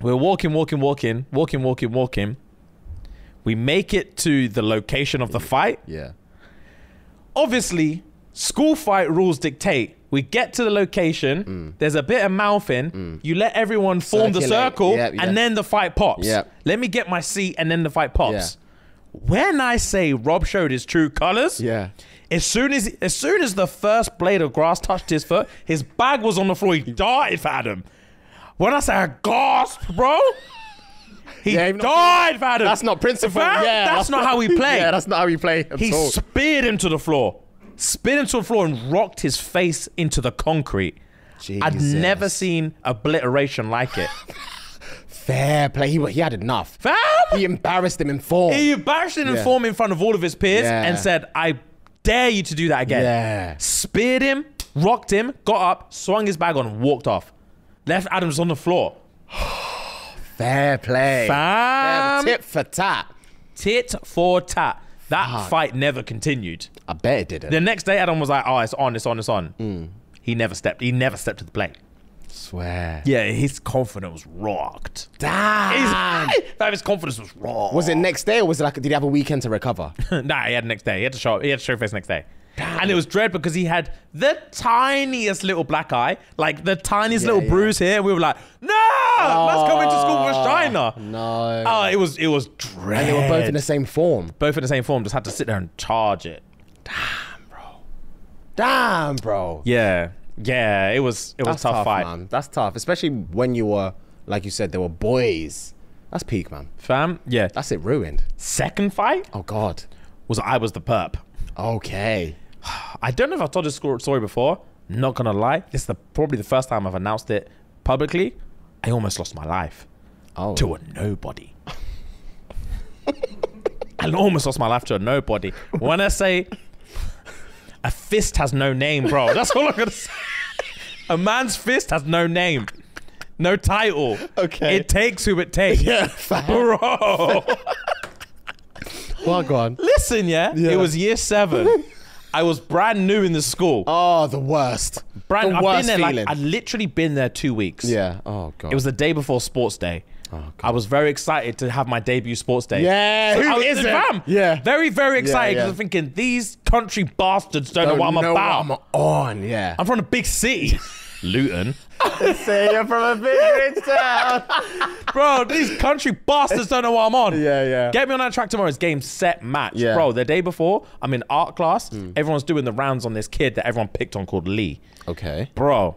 Speaker 2: We're walking, walking, walking, walking, walking, walking. We make it to the location of the fight
Speaker 1: Yeah.
Speaker 2: obviously, school fight rules dictate. We get to the location. Mm. There's a bit of mouthing. Mm. You let everyone form the circle,
Speaker 1: Yep, yep.
Speaker 2: and then the fight pops.
Speaker 1: Yep.
Speaker 2: Let me get my seat, and then the fight pops. Yeah. When I say Rob showed his true colors,
Speaker 1: Yeah.
Speaker 2: as soon as as soon as the first blade of grass touched his foot, his bag was on the floor. He darted for Adam. When I say I gasped, bro, he
Speaker 1: Yeah,
Speaker 2: died Adam.
Speaker 1: That's not principle. Yeah.
Speaker 2: that's not how we play.
Speaker 1: Yeah, that's not how we play at
Speaker 2: He
Speaker 1: all.
Speaker 2: speared him to the floor. Speared him to the floor and rocked his face into the concrete. I'd never seen obliteration like it.
Speaker 1: Fair play. He, he had enough.
Speaker 2: Fam!
Speaker 1: He embarrassed him in form.
Speaker 2: He embarrassed him in
Speaker 1: Yeah.
Speaker 2: form in front of all of his peers
Speaker 1: Yeah.
Speaker 2: and said, I dare you to do that again.
Speaker 1: Yeah.
Speaker 2: Speared him, rocked him, got up, swung his bag on, walked off. Left Adams on the floor.
Speaker 1: Fair play. Fair-
Speaker 2: Fam!
Speaker 1: Tip for tat.
Speaker 2: Tit for tat. That
Speaker 1: Fuck.
Speaker 2: fight never continued.
Speaker 1: I bet it didn't.
Speaker 2: The next day, Adam was like, oh, it's on, it's on, it's on.
Speaker 1: Mm.
Speaker 2: He never stepped. He never stepped to the plate.
Speaker 1: swear.
Speaker 2: Yeah, his confidence was rocked.
Speaker 1: Damn.
Speaker 2: His, his confidence was rocked.
Speaker 1: Was it next day or was it like, did he have a weekend to recover?
Speaker 2: nah, he had next day. He had to show. He had to show face next day. And it was dread because he had the tiniest little black eye, like the tiniest
Speaker 1: Yeah,
Speaker 2: little
Speaker 1: yeah.
Speaker 2: bruise here. We were like, no, let's go oh, into school with China.
Speaker 1: No.
Speaker 2: Oh, it was it was dread.
Speaker 1: and they were both in the same form.
Speaker 2: both in the same form. Just had to sit there and charge it.
Speaker 1: Damn, bro. Damn, bro.
Speaker 2: Yeah, yeah. It was it was
Speaker 1: That's
Speaker 2: tough,
Speaker 1: tough,
Speaker 2: fight,
Speaker 1: man. That's tough, especially when you were, like you said, they were boys. That's peak, man.
Speaker 2: fam. Yeah.
Speaker 1: That's it ruined.
Speaker 2: Second fight
Speaker 1: Oh God.
Speaker 2: was I was the perp.
Speaker 1: Okay.
Speaker 2: I don't know if I've told this story before. Not gonna lie, this is the, probably the first time I've announced it publicly. I almost lost my life
Speaker 1: Oh.
Speaker 2: to a nobody. I almost lost my life to a nobody. When I say a fist has no name, bro, that's all I'm gonna say. A man's fist has no name, no title.
Speaker 1: Okay.
Speaker 2: It takes who it takes.
Speaker 1: Yeah.
Speaker 2: Bro.
Speaker 1: Well, go on.
Speaker 2: Listen, yeah?
Speaker 1: Yeah.
Speaker 2: It was year seven. I was brand new in the school.
Speaker 1: Oh, the worst.
Speaker 2: brand,
Speaker 1: the
Speaker 2: I've
Speaker 1: worst
Speaker 2: been there
Speaker 1: feeling.
Speaker 2: like I'd literally been there two weeks.
Speaker 1: yeah. Oh god.
Speaker 2: It was the day before sports day. Oh, I was very excited to have my debut sports day.
Speaker 1: Yeah, who
Speaker 2: I was,
Speaker 1: isn't?
Speaker 2: fam,
Speaker 1: Yeah.
Speaker 2: Very, very excited because
Speaker 1: yeah.
Speaker 2: I'm thinking these country bastards don't, know what I'm about.
Speaker 1: I'm on. Yeah.
Speaker 2: I'm from a big city. Luton.
Speaker 1: Say you're from a big rich town.
Speaker 2: Bro, these country bastards don't know what I'm on.
Speaker 1: Yeah, yeah.
Speaker 2: Get me on that track tomorrow. It's game, set, match.
Speaker 1: Yeah.
Speaker 2: Bro, the day before, I'm in art class. Hmm. Everyone's doing the rounds on this kid that everyone picked on called Lee.
Speaker 1: okay.
Speaker 2: Bro,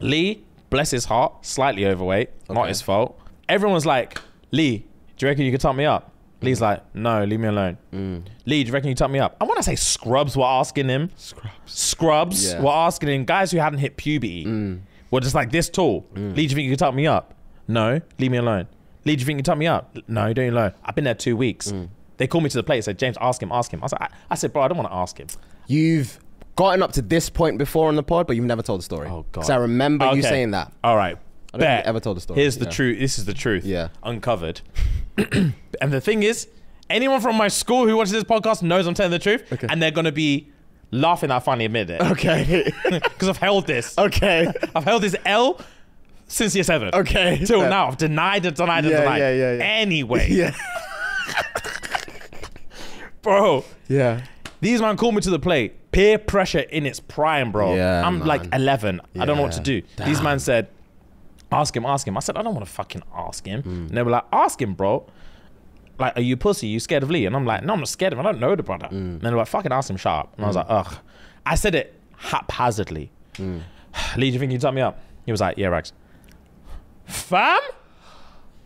Speaker 2: Lee, bless his heart, slightly overweight, not his fault. Everyone's like, Lee, do you reckon you could top me up? Lee's like, no, leave me alone. Mm. Lee, do you reckon you top me up? And when I say scrubs were asking him,
Speaker 1: Scrubs.
Speaker 2: scrubs
Speaker 1: Yeah.
Speaker 2: Were asking him, guys who hadn't hit puberty mm. were just like this tall. Mm. Lee, do you think you could top me up? No, leave me alone. Lee, do you think you could top me up? No, don't you alone. I've been there two weeks.
Speaker 1: Hmm.
Speaker 2: They called me to the plate, said, James, ask him, ask him. I was like, I, I said, bro, I don't want to ask him.
Speaker 1: You've gotten up to this point before on the pod, but you've never told the story.
Speaker 2: Oh, God.
Speaker 1: Because I remember you saying that.
Speaker 2: All right.
Speaker 1: I don't think you ever told the story.
Speaker 2: Here's the
Speaker 1: Yeah.
Speaker 2: truth. This is the truth.
Speaker 1: Yeah.
Speaker 2: Uncovered. and the thing is, anyone from my school who watches this podcast knows I'm telling the truth,
Speaker 1: Okay.
Speaker 2: and they're gonna be laughing I finally admit it
Speaker 1: Okay.
Speaker 2: because I've held this.
Speaker 1: okay.
Speaker 2: I've held this L since year seven.
Speaker 1: Okay.
Speaker 2: Till
Speaker 1: Fair.
Speaker 2: now, I've denied it, denied it,
Speaker 1: Yeah,
Speaker 2: denied.
Speaker 1: yeah, yeah, yeah.
Speaker 2: Anyway,
Speaker 1: Yeah.
Speaker 2: bro,
Speaker 1: Yeah.
Speaker 2: these man called me to the plate. Peer pressure in its prime, bro.
Speaker 1: Yeah,
Speaker 2: I'm like
Speaker 1: man.
Speaker 2: 11. I don't know what to
Speaker 1: Yeah.
Speaker 2: do. These man said, ask him, ask him. I said, I don't want to fucking ask him.
Speaker 1: Hmm.
Speaker 2: And they were like, ask him, bro. Like, are you pussy? Are you scared of Lee? And I'm like, no, I'm not scared of him. I don't know the brother.
Speaker 1: Hmm.
Speaker 2: And they were like, fucking ask him sharp. And I was like, ugh. I said it haphazardly.
Speaker 1: Hmm.
Speaker 2: Lee, do you think you top me up? He was like, yeah, Rags. Fam?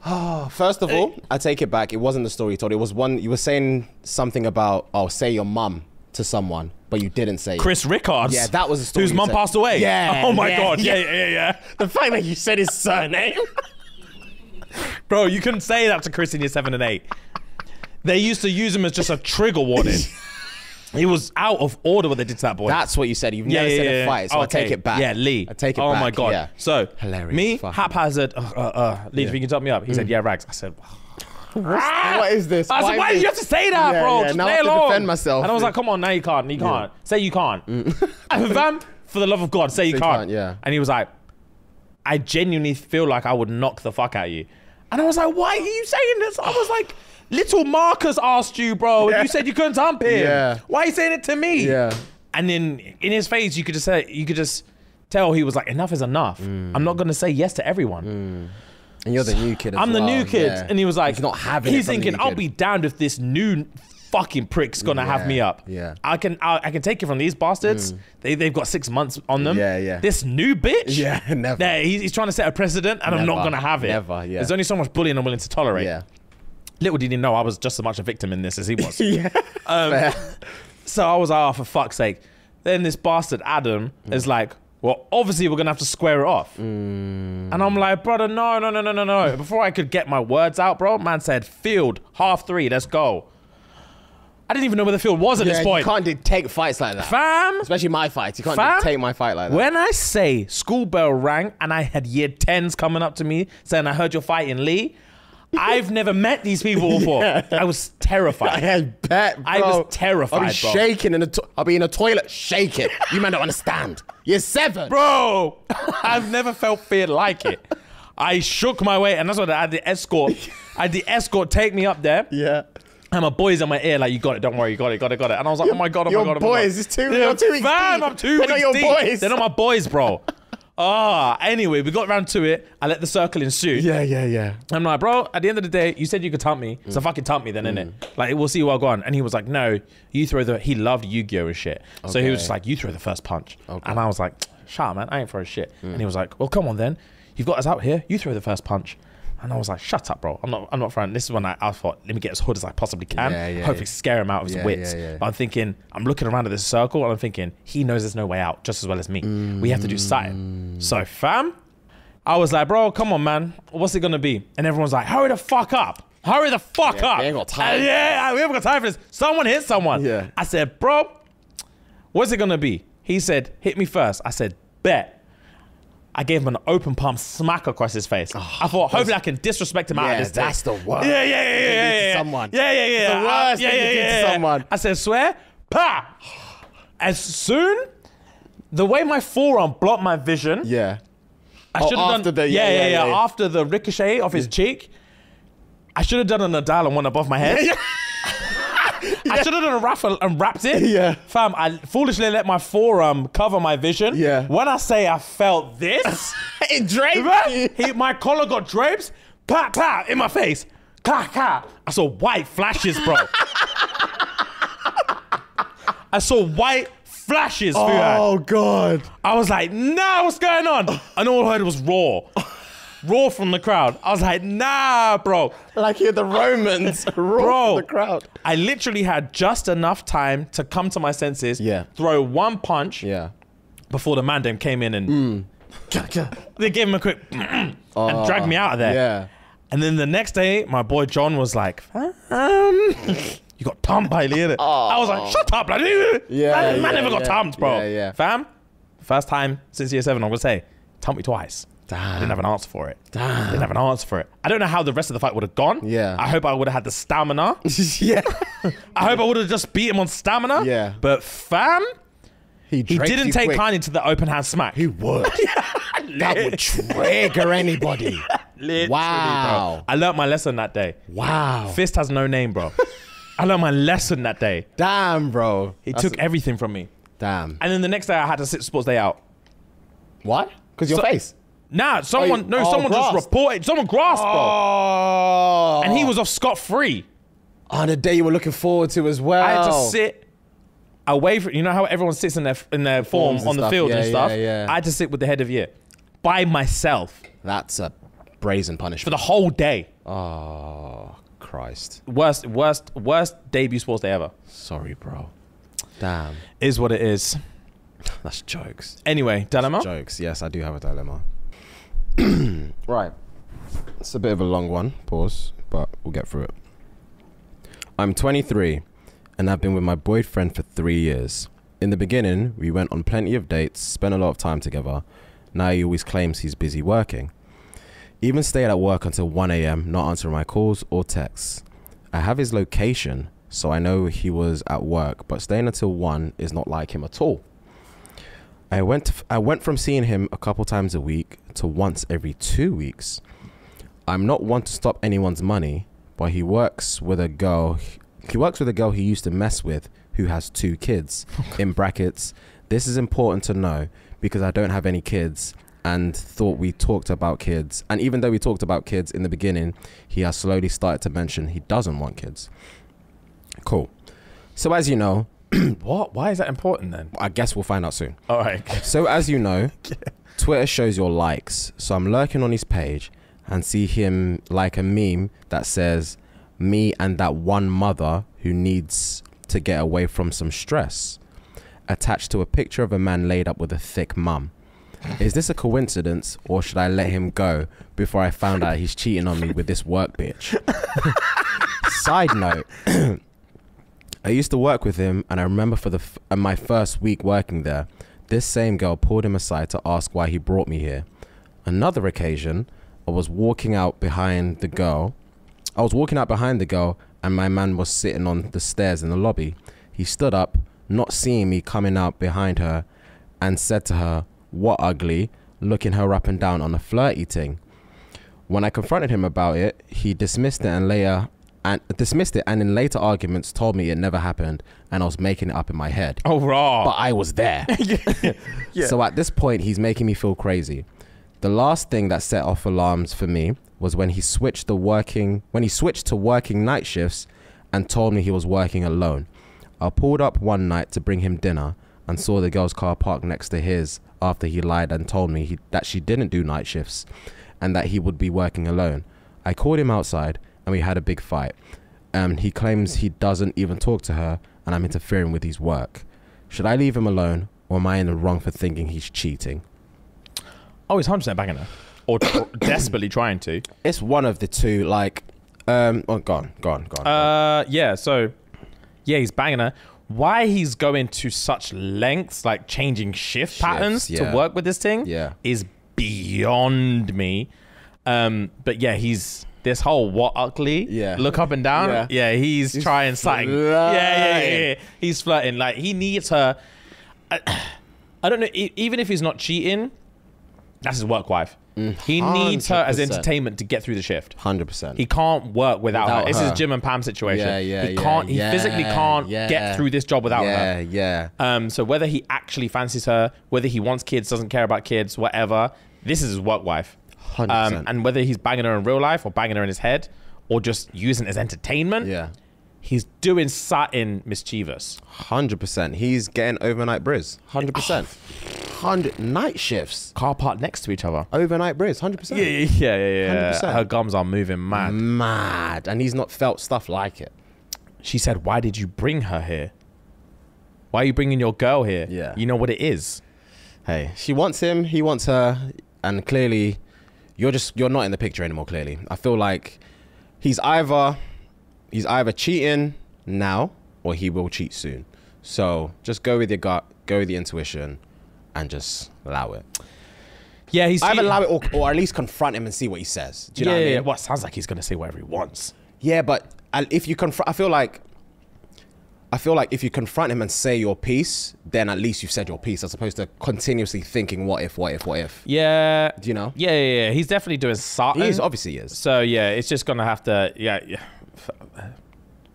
Speaker 1: First of all, I take it back. It wasn't the story you told. It was one. You were saying something about, oh, say your mum to someone, but you didn't say it.
Speaker 2: Chris Rickards.
Speaker 1: Yeah, that was the story
Speaker 2: Whose mum passed away.
Speaker 1: Yeah,
Speaker 2: Oh my
Speaker 1: yeah,
Speaker 2: God. Yeah,
Speaker 1: yeah.
Speaker 2: yeah, yeah.
Speaker 1: The fact that you said his surname.
Speaker 2: Bro, you couldn't say that to Chris in year seven and eight. They used to use him as just a trigger warning. he was out of order what they did to that boy.
Speaker 1: That's what you said. You've
Speaker 2: yeah,
Speaker 1: never
Speaker 2: yeah,
Speaker 1: said
Speaker 2: yeah,
Speaker 1: a fight, so I take it back.
Speaker 2: Yeah, Lee.
Speaker 1: I take it back.
Speaker 2: oh
Speaker 1: back.
Speaker 2: my god.
Speaker 1: Yeah.
Speaker 2: So
Speaker 1: Hilarious.
Speaker 2: me,
Speaker 1: Fucking-
Speaker 2: haphazard. Uh, uh, uh, Lee, if you can top me up. He said, "Yeah, Rags." I said, Ah!
Speaker 1: What is this?
Speaker 2: I said, why do you have to say that,
Speaker 1: Yeah,
Speaker 2: bro?
Speaker 1: yeah,
Speaker 2: Just
Speaker 1: now I
Speaker 2: play
Speaker 1: have to defend myself.
Speaker 2: And I was like, come on, now you can't. You can't. Say you can't. Mm. And Fam, um, for the love of God, say you
Speaker 1: you
Speaker 2: can't.
Speaker 1: can't, yeah.
Speaker 2: And he was like, I genuinely feel like I would knock the fuck out of you. And I was like, why are you saying this? I was like, little Marcus asked you, bro, and you said you couldn't hump him.
Speaker 1: Yeah.
Speaker 2: Why are you saying it to me?
Speaker 1: Yeah.
Speaker 2: And then in his face, you could just say, you could just tell he was like, enough is enough.
Speaker 1: Mm.
Speaker 2: I'm not gonna say yes to everyone. Mm.
Speaker 1: And you're the new kid. As
Speaker 2: I'm the
Speaker 1: well,
Speaker 2: new kid.
Speaker 1: yeah.
Speaker 2: And he was like,
Speaker 1: he's not having.
Speaker 2: He's thinking, I'll
Speaker 1: kid.
Speaker 2: be damned if this new fucking prick's gonna have me up.
Speaker 1: yeah. Mm.
Speaker 2: I can I, I can take it from these bastards. They they've got six months on them.
Speaker 1: Yeah, yeah.
Speaker 2: This new bitch.
Speaker 1: Yeah, never.
Speaker 2: Yeah, he's, he's trying to set a precedent, and I'm not gonna have it.
Speaker 1: never, yeah.
Speaker 2: There's only so much bullying I'm willing to tolerate.
Speaker 1: Yeah.
Speaker 2: Little did he know I was just as much a victim in this as he was.
Speaker 1: Yeah.
Speaker 2: Um,
Speaker 1: Fair.
Speaker 2: so I was like, oh, for fuck's sake. Then this bastard Adam
Speaker 1: Mm.
Speaker 2: is like, well, obviously we're gonna have to square it off.
Speaker 1: Mm.
Speaker 2: And I'm like, brother, no, no, no, no, no, no. Before I could get my words out, bro, man said, field, half three, let's go. I didn't even know where the field was at
Speaker 1: Yeah,
Speaker 2: this point.
Speaker 1: you can't take fights like that.
Speaker 2: Fam,
Speaker 1: Especially my fights. You can't
Speaker 2: Fam?
Speaker 1: dictate my fight like that.
Speaker 2: when I say school bell rang and I had year 10s coming up to me saying, I heard you're fighting Lee, I've never met these people before. I was terrified.
Speaker 1: I bet, bro.
Speaker 2: I was terrified,
Speaker 1: I'll be
Speaker 2: bro.
Speaker 1: shaking in the. To- I'll be in a toilet shaking. you man don't understand. You're seven.
Speaker 2: bro. I've never felt fear like it. I shook my way, and that's what I had the escort. I had the escort take me up there,
Speaker 1: Yeah.
Speaker 2: and my boys in my ear like, "You got it, don't worry, you got it, got it, got it." And I was like, "Oh my god, oh my god, oh my
Speaker 1: boys,
Speaker 2: god."
Speaker 1: it's two- you're two weeks
Speaker 2: fam,
Speaker 1: deep.
Speaker 2: I'm 2
Speaker 1: They're not your
Speaker 2: deep.
Speaker 1: boys.
Speaker 2: They're not my boys, bro. Ah, anyway, we got round to it. I let the circle ensue.
Speaker 1: Yeah, yeah, yeah.
Speaker 2: I'm like, bro, at the end of the day, you said you could tump me.
Speaker 1: Mm.
Speaker 2: So fucking tump me then, innit? Like, we'll see where I go on. And he was like, no, you throw the. He loved Yu Gi Oh! and shit. So he was just like, you throw the first punch.
Speaker 1: Okay.
Speaker 2: And I was like, shut up, man. I ain't throwing shit. And he was like, well, come on then. You've got us out here. You throw the first punch. And I was like, shut up, bro. I'm not I'm not throwing. This is when I, I thought, let me get as hood as I possibly can.
Speaker 1: Yeah, yeah,
Speaker 2: Hopefully
Speaker 1: yeah.
Speaker 2: scare him out of his wits. But I'm thinking, I'm looking around at this circle and I'm thinking, he knows there's no way out just as well as me. We have to do something. So, fam, I was like, bro, come on, man. What's it gonna be? And everyone's like, hurry the fuck up. Hurry the fuck up.
Speaker 1: we ain't got time.
Speaker 2: Uh, yeah, we haven't got time for this. Someone hit someone.
Speaker 1: Yeah.
Speaker 2: I said, bro, what's it gonna be? He said, hit me first. I said, bet. I gave him an open palm smack across his face. Oh, I thought, hopefully, I can disrespect him out of this. day.
Speaker 1: that's the worst.
Speaker 2: Yeah, yeah, yeah, yeah,
Speaker 1: thing to do
Speaker 2: yeah,
Speaker 1: to
Speaker 2: yeah.
Speaker 1: someone.
Speaker 2: Yeah, yeah, yeah.
Speaker 1: the worst
Speaker 2: yeah,
Speaker 1: thing to
Speaker 2: yeah,
Speaker 1: to
Speaker 2: yeah, yeah.
Speaker 1: someone.
Speaker 2: I said, swear, pa. as soon the way my forearm blocked my vision,
Speaker 1: Yeah.
Speaker 2: I
Speaker 1: Oh,
Speaker 2: should have
Speaker 1: after
Speaker 2: done
Speaker 1: the-
Speaker 2: yeah,
Speaker 1: yeah,
Speaker 2: yeah,
Speaker 1: yeah,
Speaker 2: yeah,
Speaker 1: yeah.
Speaker 2: After the ricochet off his cheek, I should have done a Nadal and one above my head. I should have done a raffle and wrapped it.
Speaker 1: Yeah.
Speaker 2: Fam, I foolishly let my forearm cover my vision.
Speaker 1: Yeah.
Speaker 2: When I say I felt this,
Speaker 1: it draped
Speaker 2: he, my collar got drapes, pat, pat, in my face. Clap, clap. I saw white flashes, bro. I saw white flashes,
Speaker 1: Oh god.
Speaker 2: I was like, nah, what's going on? And all I heard was raw. Raw from the crowd. I was like, nah, bro.
Speaker 1: Like you're the Romans roar
Speaker 2: Bro.
Speaker 1: for the crowd.
Speaker 2: I literally had just enough time to come to my senses,
Speaker 1: Yeah.
Speaker 2: throw one punch
Speaker 1: Yeah.
Speaker 2: before the man then came in and they gave him a quick and dragged me out of there.
Speaker 1: Yeah.
Speaker 2: And then the next day, my boy John was like, um, you got thumped by Leah. I was like, shut up, bloody.
Speaker 1: Yeah,
Speaker 2: man, man
Speaker 1: yeah,
Speaker 2: never got
Speaker 1: yeah.
Speaker 2: thumped, bro.
Speaker 1: Yeah, yeah.
Speaker 2: Fam, first time since year seven, I'm gonna say, thumped me twice. I didn't have an answer for it.
Speaker 1: Damn.
Speaker 2: I Didn't have an answer for it. I don't know how the rest of the fight would have gone.
Speaker 1: Yeah.
Speaker 2: I hope I would have had the stamina.
Speaker 1: yeah.
Speaker 2: I hope I would have just beat him on stamina.
Speaker 1: Yeah.
Speaker 2: But fam,
Speaker 1: He,
Speaker 2: he didn't take
Speaker 1: quick.
Speaker 2: kindly to the open hand smack.
Speaker 1: He would. that would trigger anybody.
Speaker 2: Literally,
Speaker 1: Wow.
Speaker 2: bro. I learnt my lesson that day.
Speaker 1: Wow.
Speaker 2: Fist has no name, bro. I learned my lesson that day.
Speaker 1: Damn, bro.
Speaker 2: He
Speaker 1: That's-
Speaker 2: took everything from me.
Speaker 1: Damn.
Speaker 2: And then the next day I had to sit sports day out.
Speaker 1: What? Because your
Speaker 2: So-
Speaker 1: face.
Speaker 2: Nah, someone,
Speaker 1: you-
Speaker 2: no,
Speaker 1: oh,
Speaker 2: someone
Speaker 1: grasped.
Speaker 2: just reported. Someone grasped, bro.
Speaker 1: Oh.
Speaker 2: And he was off scot free.
Speaker 1: on oh, a day you were looking forward to as well.
Speaker 2: I had to sit away from, you know how everyone sits in their in their form on the
Speaker 1: stuff.
Speaker 2: field and stuff?
Speaker 1: yeah, yeah.
Speaker 2: I had to sit with the head of year by myself
Speaker 1: That's a brazen punishment for
Speaker 2: the whole day.
Speaker 1: oh, Christ.
Speaker 2: Worst, worst, worst debut sports day ever.
Speaker 1: Sorry, bro. Damn.
Speaker 2: Is what it is.
Speaker 1: That's jokes.
Speaker 2: Anyway, dilemma.
Speaker 1: Jokes. Yes, I do have a dilemma. right. It's a bit of a long one. Pause, but we'll get through it. I'm 23 and I've been with my boyfriend for three years. In the beginning, we went on plenty of dates, spent a lot of time together. Now he always claims he's busy working. Even stayed at work until 1 a.m., not answering my calls or texts. I have his location, so I know he was at work, but staying until 1 is not like him at all. I went I went from seeing him a couple times a week to once every 2 weeks. I'm not one to stop anyone's money, but he works with a girl he works with a girl he used to mess with who has two kids. In brackets, this is important to know because I don't have any kids and thought we talked about kids. And even though we talked about kids in the beginning, he has slowly started to mention he doesn't want kids. Cool. So as you know,
Speaker 2: What? Why is that important then?
Speaker 1: I guess we'll find out soon.
Speaker 2: All right.
Speaker 1: So as you know, Twitter shows your likes. So I'm lurking on his page and see him like a meme that says me and that one mother who needs to get away from some stress attached to a picture of a man laid up with a thick mum. Is this a coincidence or should I let him go before I found out he's cheating on me with this work bitch? Side note, I used to work with him, and I remember for the f- uh, my first week working there, this same girl pulled him aside to ask why he brought me here. Another occasion, I was walking out behind the girl. I was walking out behind the girl, and my man was sitting on the stairs in the lobby. He stood up, not seeing me coming out behind her, and said to her, "What ugly?" looking her up and down on a flirt eating. When I confronted him about it, he dismissed it and later and dismissed it and in later arguments told me it never happened and I was making it up in my head.
Speaker 2: Oh, raw.
Speaker 1: But I was there. yeah. So at this point he's making me feel crazy. The last thing that set off alarms for me was when he switched the working when he switched to working night shifts and told me he was working alone. I pulled up one night to bring him dinner and saw the girl's car parked next to his after he lied and told me he, that she didn't do night shifts and that he would be working alone. I called him outside and we had a big fight. Um, he claims he doesn't even talk to her and I'm interfering with his work. Should I leave him alone or am I in the wrong for thinking he's cheating?
Speaker 2: oh, he's 100% banging her. Or, desperately trying to.
Speaker 1: It's one of the two, like, um, oh, go on, go on, go on.
Speaker 2: Uh, yeah. So, yeah, he's banging her. Why he's going to such lengths, like changing shift patterns
Speaker 1: yeah.
Speaker 2: to work with this thing,
Speaker 1: Yeah.
Speaker 2: is beyond me. Um, but yeah, he's this whole what ugly,
Speaker 1: Yeah.
Speaker 2: look up and down.
Speaker 1: Yeah.
Speaker 2: Yeah, he's,
Speaker 1: He's
Speaker 2: trying something. Yeah, yeah, yeah, yeah. He's flirting. Like he needs her. I don't know. Even if he's not cheating, that's his work wife. He needs her as entertainment to get through the shift.
Speaker 1: Hundred percent.
Speaker 2: He can't work without,
Speaker 1: Without
Speaker 2: her. This is Jim and Pam situation.
Speaker 1: Yeah, yeah,
Speaker 2: He
Speaker 1: yeah,
Speaker 2: can't.
Speaker 1: yeah,
Speaker 2: he physically can't
Speaker 1: yeah.
Speaker 2: get through this job without
Speaker 1: yeah,
Speaker 2: her.
Speaker 1: yeah.
Speaker 2: Um, so whether he actually fancies her, whether he wants kids, doesn't care about kids, whatever, this is his work wife.
Speaker 1: 100%.
Speaker 2: Um, and whether he's banging her in real life or banging her in his head or just using it as entertainment,
Speaker 1: Yeah.
Speaker 2: he's doing something mischievous.
Speaker 1: Hundred percent. He's getting overnight briz. Hundred percent. Hundred night shifts.
Speaker 2: Car parked next to each other.
Speaker 1: Overnight briz. Hundred percent.
Speaker 2: Yeah, yeah, yeah, yeah. yeah.
Speaker 1: 100%.
Speaker 2: Her gums are moving mad.
Speaker 1: Mad. And he's not felt stuff like it.
Speaker 2: She said, "Why did you bring her here? Why are you bringing your girl here?
Speaker 1: Yeah.
Speaker 2: you know what it is."
Speaker 1: Hey, she wants him. He wants her. And clearly, you're just you're not in the picture anymore. Clearly, I feel like he's either he's either cheating now or he will cheat soon. So just go with your gut, go with the intuition, and just allow it.
Speaker 2: Yeah, he's
Speaker 1: Either
Speaker 2: cheating.
Speaker 1: allow it or, or at least confront him and see what he says. Do you
Speaker 2: yeah,
Speaker 1: know what I mean?
Speaker 2: yeah. Well, sounds like he's gonna say whatever he wants.
Speaker 1: Yeah, but uh, if you confront, I feel like, I feel like if you confront him and say your piece, then at least you've said your piece, as opposed to continuously thinking, "What if? What if? What if?"
Speaker 2: Yeah,
Speaker 1: Do you know?
Speaker 2: Yeah, yeah, yeah. He's definitely doing something.
Speaker 1: He is obviously he is.
Speaker 2: So yeah, it's just gonna have to yeah, yeah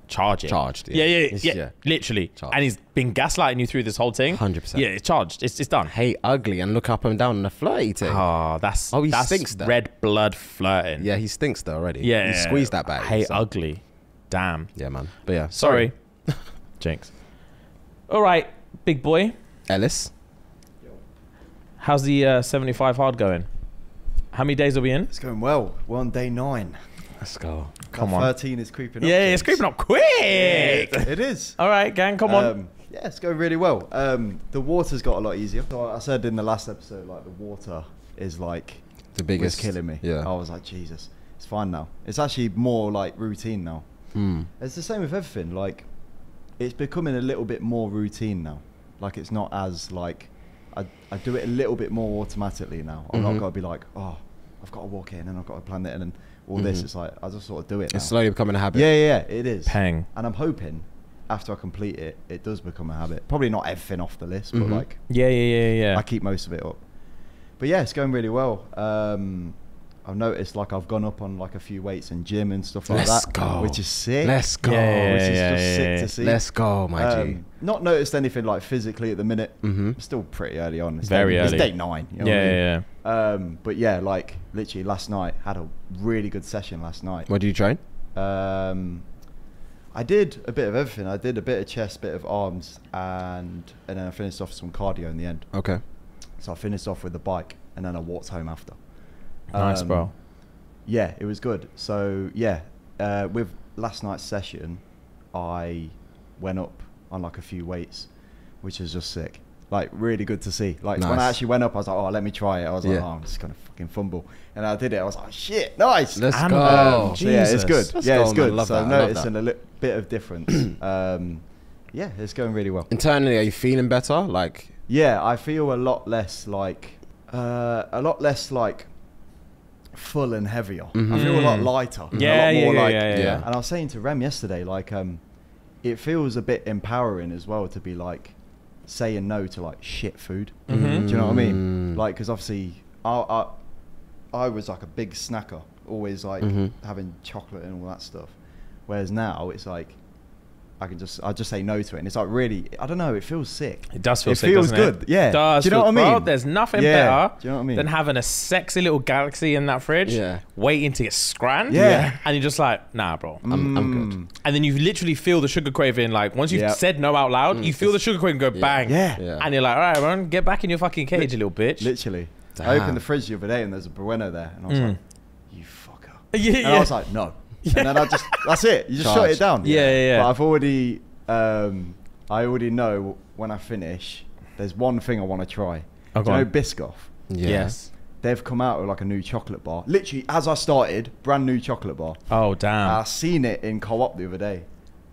Speaker 2: charge it.
Speaker 1: Charged,
Speaker 2: Yeah,
Speaker 1: yeah.
Speaker 2: yeah, yeah.
Speaker 1: yeah.
Speaker 2: Literally.
Speaker 1: Charged.
Speaker 2: And he's been gaslighting you through this whole thing.
Speaker 1: 100%.
Speaker 2: Yeah, it's charged. It's it's done.
Speaker 1: Hey, ugly, and look up and down the flirty thing.
Speaker 2: Oh, ah, that's
Speaker 1: Oh, he
Speaker 2: that's
Speaker 1: stinks though.
Speaker 2: red blood flirting.
Speaker 1: Yeah, he stinks though already.
Speaker 2: yeah.
Speaker 1: he squeezed that bag.
Speaker 2: Hey,
Speaker 1: so-
Speaker 2: ugly. Damn.
Speaker 1: Yeah, man. But yeah,
Speaker 2: Sorry, Jinx. All right, big boy.
Speaker 1: Ellis.
Speaker 2: How's the uh, 75 hard going? How many days are we in?
Speaker 4: It's going well. We're on day nine.
Speaker 1: Let's go.
Speaker 2: Come
Speaker 4: That
Speaker 2: on.
Speaker 4: 13 is creeping up.
Speaker 2: Yeah, it's creeping up quick.
Speaker 4: It is.
Speaker 2: All right, gang, come on.
Speaker 4: Um, yeah, it's going really well. Um, the water's got a lot easier. So I said in the last episode, like the water is like
Speaker 1: The biggest
Speaker 4: killing me.
Speaker 1: Yeah.
Speaker 4: I was like, Jesus, it's fine now. It's actually more like routine now.
Speaker 1: Mm.
Speaker 4: It's the same with everything. Like, it's becoming a little bit more routine now. Like, it's not as like I, I do it a little bit more automatically now. I'm
Speaker 1: Mhm.
Speaker 4: not gonna be like, oh, I've got to walk in and I've got to plan it and all this.
Speaker 1: Mhm.
Speaker 4: It's like I just sort of do it.
Speaker 1: It's
Speaker 4: now.
Speaker 1: slowly becoming a habit.
Speaker 4: Yeah, yeah, yeah, it is.
Speaker 2: Pang.
Speaker 4: And I'm hoping after I complete it, it does become a habit. Probably not everything off the list,
Speaker 1: Mhm.
Speaker 4: but like
Speaker 2: Yeah, yeah, yeah, yeah.
Speaker 4: I keep most of it up. But yeah, it's going really well. Um, I've noticed like I've gone up on like a few weights in gym and stuff like
Speaker 1: Let's
Speaker 4: that,
Speaker 1: go.
Speaker 4: which is sick.
Speaker 1: Let's go.
Speaker 2: Yeah,
Speaker 4: which is
Speaker 2: yeah,
Speaker 4: just
Speaker 2: yeah,
Speaker 4: sick
Speaker 2: yeah.
Speaker 4: to see.
Speaker 1: Let's go, my G.
Speaker 4: Um, not noticed anything like physically at the minute.
Speaker 1: Mhm.
Speaker 4: Still pretty early on. It's
Speaker 2: Very
Speaker 4: day,
Speaker 2: early.
Speaker 4: It's day nine. You know
Speaker 2: yeah,
Speaker 4: I mean?
Speaker 2: yeah, yeah.
Speaker 4: Um, but yeah, like literally last night had a really good session last night.
Speaker 1: What do you train?
Speaker 4: Um, I did a bit of everything. I did a bit of chest, bit of arms, and and then I finished off some cardio in the end.
Speaker 1: Okay.
Speaker 4: So I finished off with the bike, and then I walked home after.
Speaker 2: Nice,
Speaker 4: Um,
Speaker 2: bro.
Speaker 4: Yeah, it was good. So yeah, uh, with last night's session, I went up on like a few weights, which is just sick. Like really good to see. Like when I actually went up, I was like, oh, let me try it. I was like, oh, I'm just gonna fucking fumble, and I did it. I was like, shit, nice.
Speaker 1: Let's
Speaker 2: And,
Speaker 1: go.
Speaker 2: um,
Speaker 4: So yeah, it's good.
Speaker 1: Let's
Speaker 4: yeah,
Speaker 1: go,
Speaker 4: it's good.
Speaker 1: Love
Speaker 4: so
Speaker 1: that.
Speaker 4: I'm noticing a li- bit of difference. um, yeah, it's going really well.
Speaker 1: Internally, are you feeling better? Like,
Speaker 4: Yeah, I feel a lot less like uh, a lot less like full and heavier. I feel a lot
Speaker 2: Mhm.
Speaker 4: lighter.
Speaker 2: Yeah,
Speaker 4: a lot
Speaker 2: yeah,
Speaker 4: more
Speaker 2: yeah,
Speaker 4: like.
Speaker 2: yeah, yeah,
Speaker 1: yeah.
Speaker 4: And I was saying to Rem yesterday, like, um, it feels a bit empowering as well to be like saying no to like shit food.
Speaker 2: Mhm.
Speaker 4: Do you know what I mean?
Speaker 1: Mm.
Speaker 4: Like, because obviously, I, I I was like a big snacker, always like
Speaker 1: Mhm.
Speaker 4: having chocolate and all that stuff. Whereas now it's like. I can just I just say no to it, and it's like really I don't know. It feels sick.
Speaker 2: It does feel
Speaker 4: it
Speaker 2: sick,
Speaker 4: feels
Speaker 2: doesn't it?
Speaker 4: good. Yeah.
Speaker 2: does
Speaker 4: Do you know
Speaker 2: feel-
Speaker 4: what I mean?
Speaker 2: Bro, there's nothing
Speaker 4: Yeah.
Speaker 2: better
Speaker 4: Do you know what I mean?
Speaker 2: than having a sexy little galaxy in that fridge,
Speaker 1: Yeah.
Speaker 2: waiting to get scran.
Speaker 4: Yeah.
Speaker 2: And you're just like, nah, bro.
Speaker 1: I'm, I'm good.
Speaker 4: Mm.
Speaker 2: And then you literally feel the sugar craving. Like once you've
Speaker 4: Yeah.
Speaker 2: said no out loud, you feel the sugar craving go
Speaker 1: Yeah.
Speaker 2: bang.
Speaker 4: Yeah.
Speaker 1: Yeah.
Speaker 2: And you're like, all right, man, get back in your fucking cage, you little bitch.
Speaker 4: Literally.
Speaker 1: Damn.
Speaker 4: I opened the fridge the other day and there's a Bueno there, and I was
Speaker 2: Mm.
Speaker 4: like, "You fucker."
Speaker 2: Yeah,
Speaker 4: And
Speaker 2: yeah.
Speaker 4: I was like, "No." And then I just that's it. You just shut it down.
Speaker 2: Yeah, yeah, yeah.
Speaker 4: But I've already um, I already know when I finish. There's one thing I want to try.
Speaker 2: Oh,
Speaker 4: Do
Speaker 2: go
Speaker 4: you know. Biscoff?
Speaker 1: Yeah.
Speaker 2: Yes.
Speaker 4: They've come out with like a new chocolate bar. Literally, as I started, brand new chocolate bar.
Speaker 2: Oh, damn.
Speaker 4: I seen it in co-op the other day,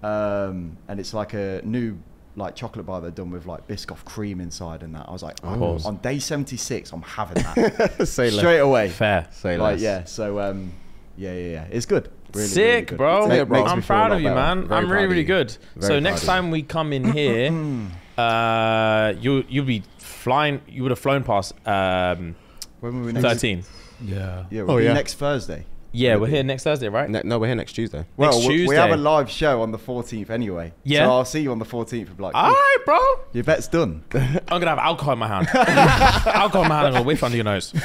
Speaker 4: um, and it's like a new like chocolate bar they're done with like Biscoff cream inside and that. I was like,
Speaker 1: Of
Speaker 2: course.
Speaker 4: on day seventy six, I'm having that
Speaker 1: Say less.
Speaker 4: straight away.
Speaker 2: Fair.
Speaker 1: Say
Speaker 4: Like
Speaker 1: less.
Speaker 4: yeah, so um, yeah, yeah, yeah, it's good. Really, really
Speaker 2: Sick,
Speaker 4: good.
Speaker 2: bro.
Speaker 4: Ma-
Speaker 1: Yeah, bro.
Speaker 2: I'm
Speaker 4: me feel a
Speaker 2: proud of you, man.
Speaker 1: Very
Speaker 2: I'm really,
Speaker 1: of
Speaker 2: really good.
Speaker 1: Very
Speaker 2: so
Speaker 1: proud
Speaker 2: next time we come in here, Uh, you you'd be flying. You would have flown past um,
Speaker 4: When were we next?
Speaker 2: 13.
Speaker 3: Yeah.
Speaker 4: Yeah, we'll
Speaker 1: Oh,
Speaker 4: be
Speaker 1: yeah.
Speaker 4: next Thursday.
Speaker 2: Yeah, we're here next Thursday, right?
Speaker 1: Ne- no, we're here next Tuesday.
Speaker 4: Well,
Speaker 2: Next
Speaker 4: we- we have a live show on the 14th anyway.
Speaker 2: Yeah.
Speaker 4: So I'll see you on the 14th. Of like,
Speaker 2: All right, bro.
Speaker 4: your bet's done.
Speaker 2: I'm gonna have alcohol in my hand. alcohol in my hand. I'm gonna whiff under your nose.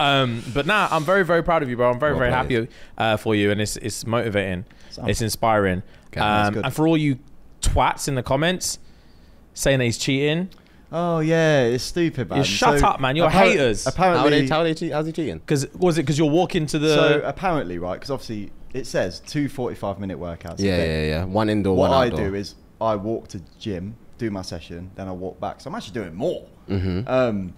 Speaker 2: Um, but nah, I'm very, very proud of you, bro. I'm very,
Speaker 1: Well
Speaker 2: very happy uh, for you, and it's it's motivating.
Speaker 4: Sound.
Speaker 2: It's inspiring.
Speaker 1: Okay, that's
Speaker 2: um,
Speaker 4: good.
Speaker 2: and for all you twats in the comments saying that he's cheating,
Speaker 4: Oh yeah, it's stupid, man.
Speaker 2: You shut up, man. You're
Speaker 4: appar-
Speaker 2: haters.
Speaker 1: How
Speaker 4: Apparently,
Speaker 1: they, how they cheat? How's he cheating?
Speaker 2: because was it because you're walking to the?
Speaker 4: so apparently, right? Because obviously it says two 45 minute workouts.
Speaker 1: Yeah, yeah, yeah. One indoor,
Speaker 4: What
Speaker 1: one
Speaker 4: I do is I walk to gym, do my session, then I walk back. So I'm actually doing more.
Speaker 1: Mhm.
Speaker 4: Um,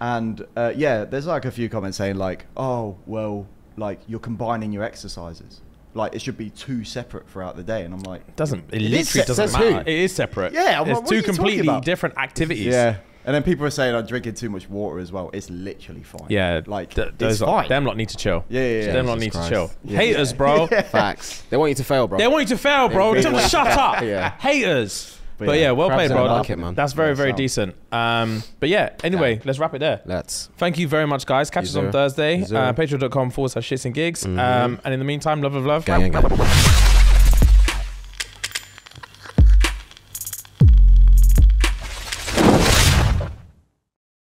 Speaker 4: and uh, yeah, there's like a few comments saying like, oh well, like you're combining your exercises. Like it should be two separate throughout the day, and I'm like, it
Speaker 2: doesn't it
Speaker 4: It
Speaker 2: literally
Speaker 4: is se-
Speaker 2: doesn't
Speaker 1: says who?
Speaker 2: matter? It is separate.
Speaker 4: Yeah,
Speaker 2: it's
Speaker 4: what- what
Speaker 2: two
Speaker 4: are you
Speaker 2: completely
Speaker 4: about?
Speaker 2: different activities.
Speaker 4: yeah. And then people are saying I'm drinking too much water as well. It's literally fine.
Speaker 2: Yeah,
Speaker 4: like
Speaker 2: th-
Speaker 4: it's
Speaker 2: those lot,
Speaker 4: fine.
Speaker 2: them lot need to chill.
Speaker 4: Yeah, yeah, yeah.
Speaker 2: them lot need
Speaker 1: Christ.
Speaker 2: to chill.
Speaker 1: Yeah.
Speaker 2: Haters, bro.
Speaker 1: Facts. They want you to fail, bro.
Speaker 2: They want you to fail, bro.
Speaker 1: They
Speaker 2: Just
Speaker 1: really
Speaker 2: shut up.
Speaker 1: Yeah.
Speaker 2: Haters. But,
Speaker 4: But
Speaker 2: yeah,
Speaker 4: yeah,
Speaker 2: well played, bro.
Speaker 1: bucket, man.
Speaker 2: That's very, very decent. Um, but yeah, anyway, let's wrap it there.
Speaker 1: Let's.
Speaker 2: Thank you very much, guys. Catch
Speaker 1: Yes,
Speaker 2: us on. Thursday. Uh, Patreon.com forward slash shits and gigs. Um, and in the meantime, love, love, love.
Speaker 1: Gang, gang.